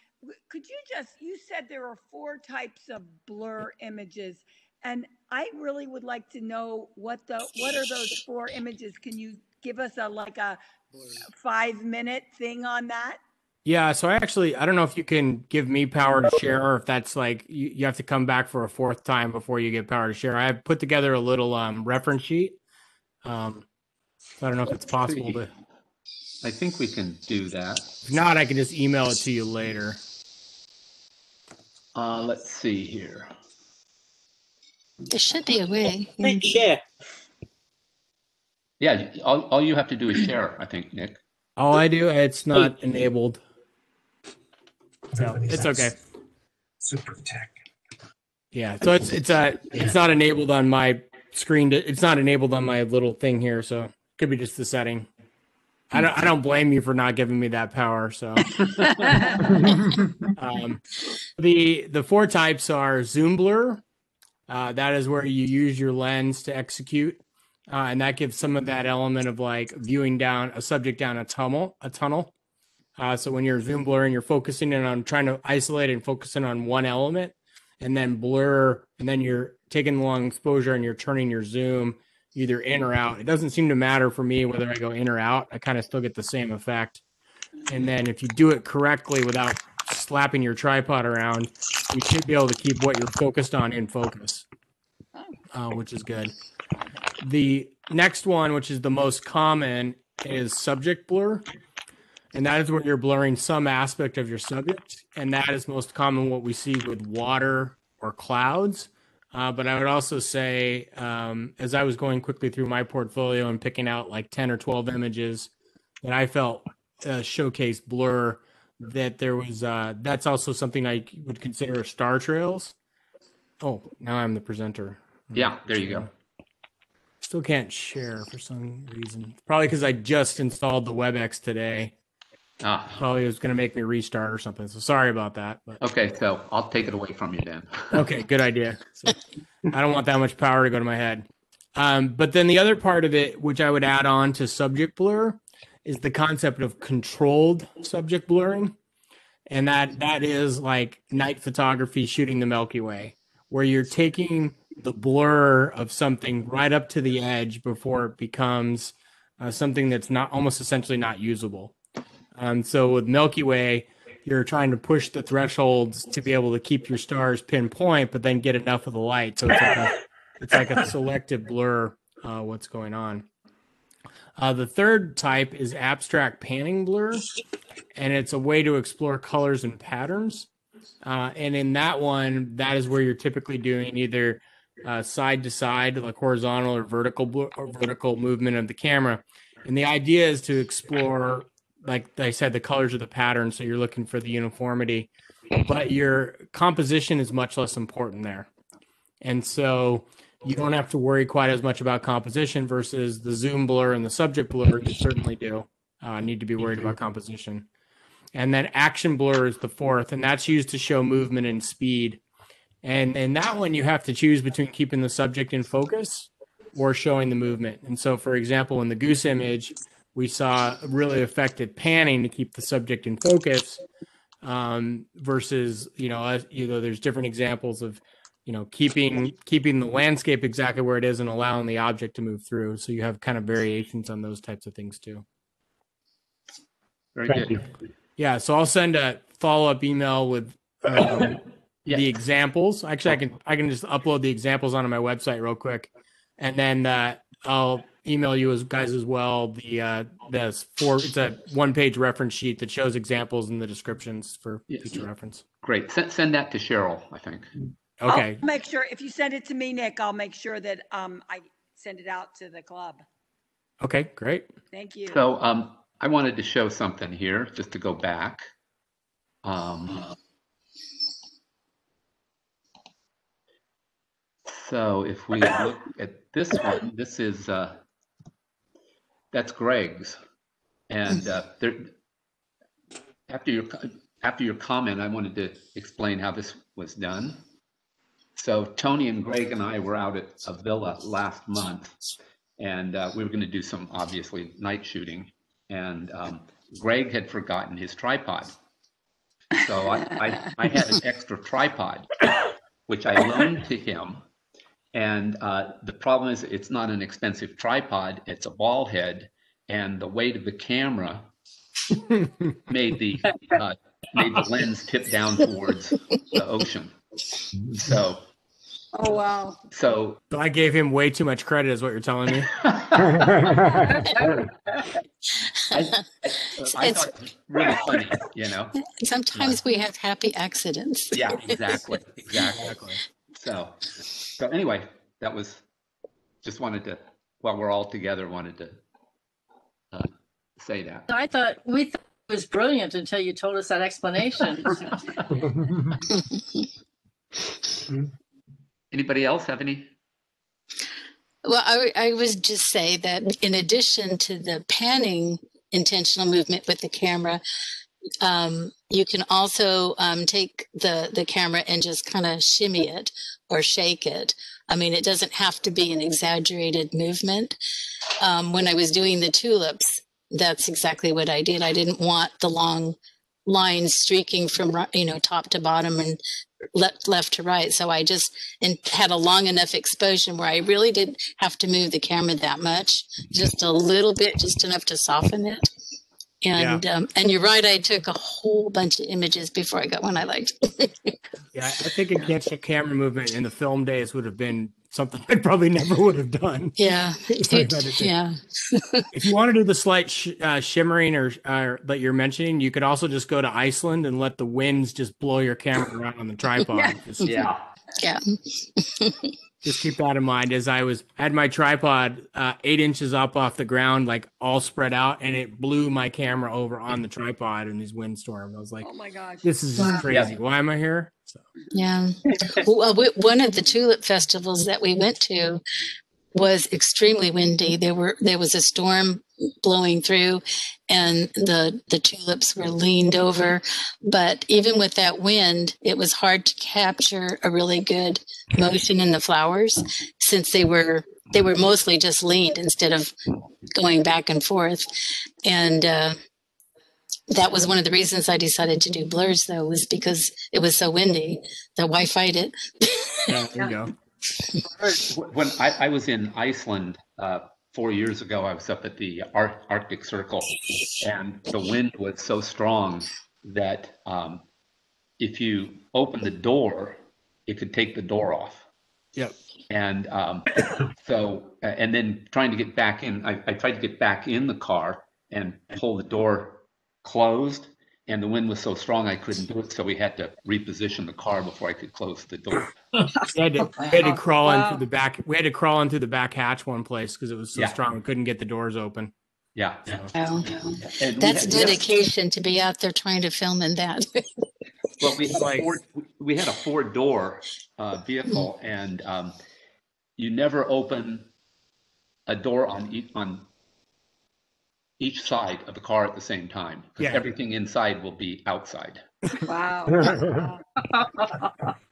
S1: could you just, you said there are four types of blur images. And I really would like to know what the, what are those four images? Can you give us a, like a five minute thing on that?
S2: Yeah, so I actually, I don't know if you can give me power to share or if that's like you, you have to come back for a fourth time before you get power to share. I put together a little um, reference sheet. Um, so I don't know if it's possible to.
S4: I think we can do that.
S2: If not, I can just email it to you later.
S4: Uh, let's see here.
S5: There should be a way.
S9: Please share.
S4: Yeah, all, all you have to do is share, I think, Nick.
S2: All I do, it's not enabled. So it's okay.
S9: Super tech.
S2: Yeah. So it's it's uh it's not enabled on my screen. To, it's not enabled on my little thing here. So could be just the setting. I don't I don't blame you for not giving me that power. So um, the the four types are zoom blur. Uh, that is where you use your lens to execute, uh, and that gives some of that element of like viewing down a subject down a tunnel. A tunnel. Uh, so when you're zoom blurring, you're focusing in on trying to isolate and focusing on one element, and then blur, and then you're taking the long exposure and you're turning your zoom either in or out. It doesn't seem to matter for me whether I go in or out. I kind of still get the same effect. And then if you do it correctly without slapping your tripod around, you should be able to keep what you're focused on in focus, uh, which is good. The next one, which is the most common, is subject blur. And that is where you're blurring some aspect of your subject. And that is most common what we see with water or clouds. Uh, but I would also say, um, as I was going quickly through my portfolio and picking out like 10 or 12 images that I felt uh, showcase blur, that there was, uh, that's also something I would consider star trails. Oh, now I'm the presenter.
S4: Yeah, there you go.
S2: Still can't share for some reason. Probably because I just installed the WebEx today.
S4: Ah,
S2: Probably was going to make me restart or something. So sorry about that. But
S4: okay, so I'll take it away from you then.
S2: okay, good idea. So I don't want that much power to go to my head. Um, but then the other part of it, which I would add on to subject blur, is the concept of controlled subject blurring, and that that is like night photography shooting the Milky Way, where you're taking the blur of something right up to the edge before it becomes uh, something that's not almost essentially not usable. Um, so with Milky Way, you're trying to push the thresholds to be able to keep your stars pinpoint, but then get enough of the light. So it's like a, it's like a selective blur. Uh, what's going on? Uh, the third type is abstract panning blur, and it's a way to explore colors and patterns. Uh, and in that one, that is where you're typically doing either uh, side to side, like horizontal or vertical blur, or vertical movement of the camera. And the idea is to explore like I said, the colors of the pattern. So you're looking for the uniformity, but your composition is much less important there. And so you don't have to worry quite as much about composition versus the zoom blur and the subject blur. You certainly do uh, need to be worried about composition. And then action blur is the fourth, and that's used to show movement and speed. And and that one you have to choose between keeping the subject in focus or showing the movement. And so, for example, in the goose image, we saw really effective panning to keep the subject in focus um, versus you know as, you know there's different examples of you know keeping keeping the landscape exactly where it is and allowing the object to move through. So you have kind of variations on those types of things too.
S4: Very
S2: Thank
S4: good.
S2: yeah so i'll send a follow-up email with um,
S4: Yeah.
S2: the examples. Actually i can i can just upload the examples onto my website real quick. And then uh, i'll email you as guys as well the uh this four it's a one page reference sheet that shows examples in the descriptions for
S4: Yes.
S2: future reference
S4: Great. Send, send that to Cheryl, I think.
S2: okay
S1: I'll make sure, if you send it to me, Nick, I'll make sure that um, I send it out to the club.
S2: okay great
S1: Thank you.
S4: So um, I wanted to show something here, just to go back. Um, so if we look at this one, this is uh, that's Greg's, and uh, there. After your after your comment, I wanted to explain how this was done. So Tony and Greg and I were out at Avila last month, and uh, we were going to do some obviously night shooting. And um, Greg had forgotten his tripod, so I, I, I had an extra tripod, which I loaned to him. And uh, the problem is, it's not an expensive tripod; it's a ball head, and the weight of the camera made the uh, made the lens tip down towards the ocean. So,
S1: Oh, wow.
S4: so
S2: so i gave him way too much credit is what you're telling me
S4: I, I
S5: It's-
S4: thought it was really funny, you know?
S5: Sometimes we have happy accidents.
S4: Yeah, exactly, exactly. So, So anyway, that was, just wanted to, while we're all together, wanted to uh, say that.
S3: I thought, we thought it was brilliant until you told us that explanation.
S4: Anybody else have any?
S5: Well, I, I would just say that in addition to the panning intentional movement with the camera, um, you can also um, take the, the camera and just kind of shimmy it or shake it. I mean, it doesn't have to be an exaggerated movement. Um, when I was doing the tulips, that's exactly what I did. I didn't want the long lines streaking from you know top to bottom and left left to right. So I just and had a long enough exposure where I really didn't have to move the camera that much, just a little bit, just enough to soften it. And um, and you're right, I took a whole bunch of images before I got one I liked.
S2: Yeah, I think against a camera movement in the film days would have been something I probably never would have done.
S5: yeah,
S2: If
S5: it-
S2: had to take-
S5: yeah.
S2: If you want to do the slight sh- uh, shimmering or, or that you're mentioning, you could also just go to Iceland and let the winds just blow your camera around on the tripod. Just,
S4: Yeah.
S5: Yeah.
S2: Just keep that in mind. As I was had my tripod uh, eight inches up off the ground, like all spread out, and it blew my camera over on the tripod in these windstorms. I was like,
S1: Oh, my gosh.
S2: "This is just crazy. Why am I here?" So
S5: Yeah. Well, we, one of the tulip festivals that we went to was extremely windy. There were there was a storm blowing through, and the the tulips were leaned over. But even with that wind, it was hard to capture a really good motion in the flowers since they were they were mostly just leaned instead of going back and forth. And uh, that was one of the reasons I decided to do blurs, though, was because it was so windy. That why fight it?
S2: yeah, there you go.
S4: When I, I was in Iceland uh, four years ago, I was up at the Ar- Arctic Circle, and the wind was so strong that um, if you open the door, it could take the door off.
S2: Yep.
S4: And um, so, and then trying to get back in, I, I tried to get back in the car and pull the door closed, and the wind was so strong I couldn't do it. So we had to reposition the car before I could close the door.
S2: We had to, we had to crawl in
S1: Wow.
S2: through the back. We had to crawl in through the back hatch one place because it was so
S4: Yeah.
S2: strong we couldn't get the doors open.
S4: Yeah.
S2: So,
S5: Oh,
S4: And
S5: that's
S4: had- we had-
S5: dedication to be out there trying to film in that.
S4: Well, we had
S2: Like-
S4: a four, we had a four door uh, vehicle, and um, you never open a door on on each side of the car at the same time because
S2: Yeah.
S4: everything inside will be outside.
S1: Wow. Wow.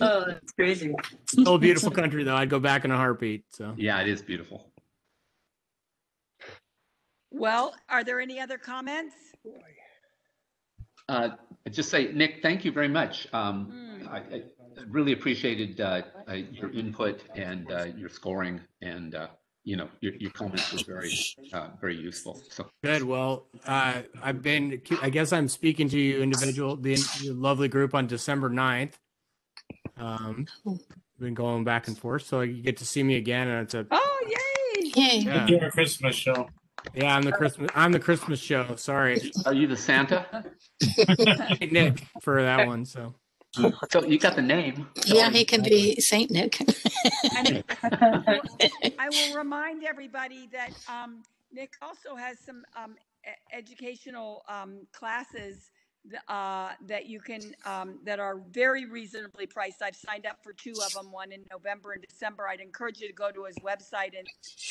S3: Oh, that's crazy.
S2: still a beautiful country though. I'd go back in a heartbeat. So
S4: Yeah, it is beautiful.
S1: Well, are there any other comments?
S4: Uh, I'd just say, Nick, thank you very much. Um,
S1: Hmm.
S4: I, I really appreciated uh, uh, your input and uh, your scoring, and uh, you know your, your comments were very uh, very useful. So
S2: good. Well, uh, I've been. I guess I'm speaking to you individual, the, the lovely group on December 9th. Um, been going back and forth, so you get to see me again, and it's a
S1: Oh, yay.
S5: Yay.
S2: yeah,
S9: Do a Christmas show.
S2: yeah. I'm the Christmas. I'm the Christmas show. Sorry,
S4: are you the Santa?
S2: Nick, for that one. So
S4: So you got the name.
S5: Yeah, he can be Saint Nick.
S1: And I will remind everybody that um, Nick also has some um, e- educational um, classes th- uh, that you can um, that are very reasonably priced. I've signed up for two of them, one in November and December. I'd encourage you to go to his website and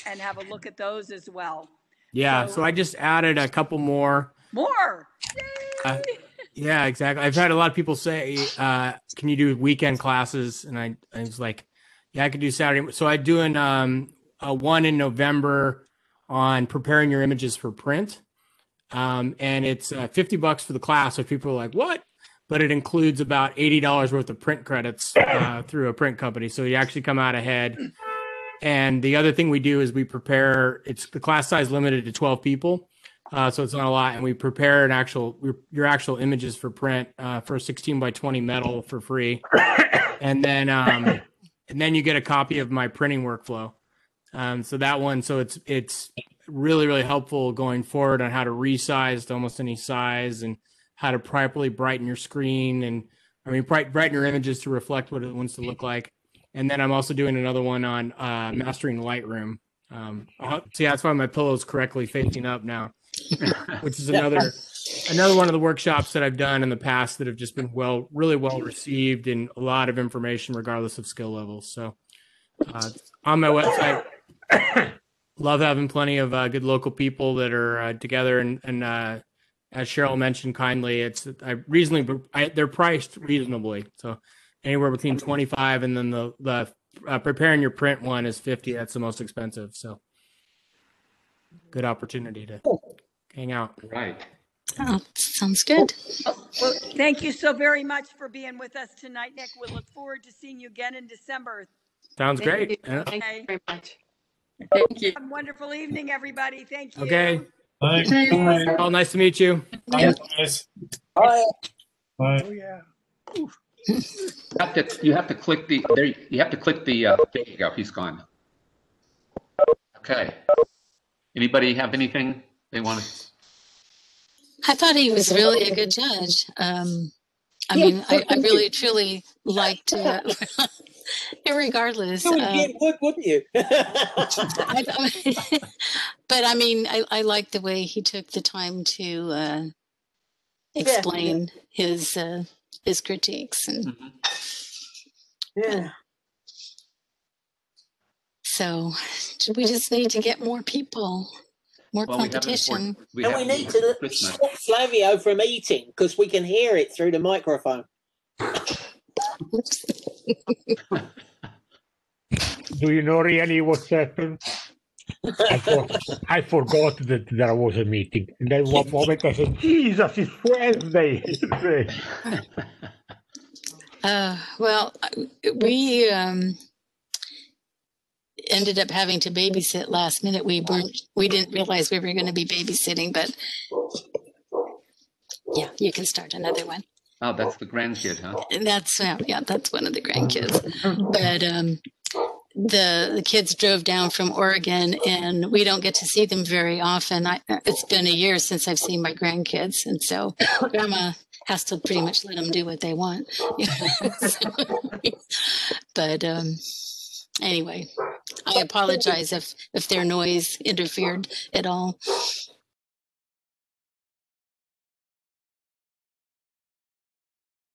S1: and have a look at those as well.
S2: yeah,
S1: So-
S2: so I just added a couple more.
S1: More.
S2: Uh,
S1: Yay!
S2: Yeah, exactly. I've had a lot of people say, uh, "Can you do weekend classes?" And I, I was like, "Yeah, I could do Saturday." So I do an um, a one in November on preparing your images for print, um, and it's uh, fifty bucks for the class. So people are like, "What?" But it includes about eighty dollars worth of print credits uh, through a print company, so you actually come out ahead. And the other thing we do is we prepare. It's the class size limited to twelve people. Uh, so it's not a lot, and we prepare an actual your, actual images for print uh, for a 16 by 20 metal for free, and then um, and then you get a copy of my printing workflow. Um, so that one, so it's it's really really helpful going forward on how to resize to almost any size and how to properly brighten your screen and I mean bright, brighten your images to reflect what it wants to look like. and then I'm also doing another one on uh, mastering Lightroom. Um, I'll- see, that's why my pillow's correctly facing up now, which is another another one of the workshops that I've done in the past that have just been well, really well received and a lot of information regardless of skill levels. So uh, on my website, love having plenty of uh, good local people that are uh, together and, and uh, as Cheryl mentioned kindly, it's I reasonably I, they're priced reasonably. So anywhere between 25 and then the, the uh, preparing your print one is 50. That's the most expensive. So good opportunity to hang out.
S4: Right.
S5: Oh, sounds good.
S1: Well, thank you so very much for being with us tonight, Nick. We look forward to seeing you again in December.
S2: Sounds
S10: Thank
S2: great.
S10: you.
S2: Yeah.
S10: Thank you very much. Thank you.
S1: Have a wonderful evening, everybody. Thank you.
S2: Okay.
S9: Thanks.
S3: Bye.
S2: Well, nice to meet you.
S9: Thanks, guys.
S7: Oh,
S9: Bye.
S7: yeah.
S4: You have to, you have to click the, there, you have to click the, uh, there you go, he's gone. Okay. Anybody have anything they want to?
S5: I thought he was really a good judge. Um, I
S11: Yeah,
S5: mean, I, I
S11: thank you.
S5: really truly liked, uh, regardless.
S11: You would
S5: uh,
S11: get wood, wouldn't you?
S5: I, I- but I mean, I, I like the way he took the time to uh, explain his uh, his critiques, and
S4: Mhm.
S11: yeah.
S5: so we just need to get more people, more
S4: Well, we have it for-
S5: competition.
S4: we
S11: and we need to
S4: Christmas.
S11: stop Flavio from eating because we can hear it through the microphone.
S12: Do you know really what's happened? I, for, I forgot that there was a meeting. And then one moment I said, Jesus, it's Wednesday.
S5: Uh, well, we um, ended up having to babysit last minute. We weren't, we didn't realize we were going to be babysitting, but yeah, you can start another one.
S4: Oh, that's the grandkid, huh?
S5: And that's yeah, yeah, that's one of the grandkids. But um, the the kids drove down from Oregon, and we don't get to see them very often. I, it's been a year since I've seen my grandkids, and so Grandma has to pretty much let them do what they want. but um, anyway, I apologize if if their noise interfered at all.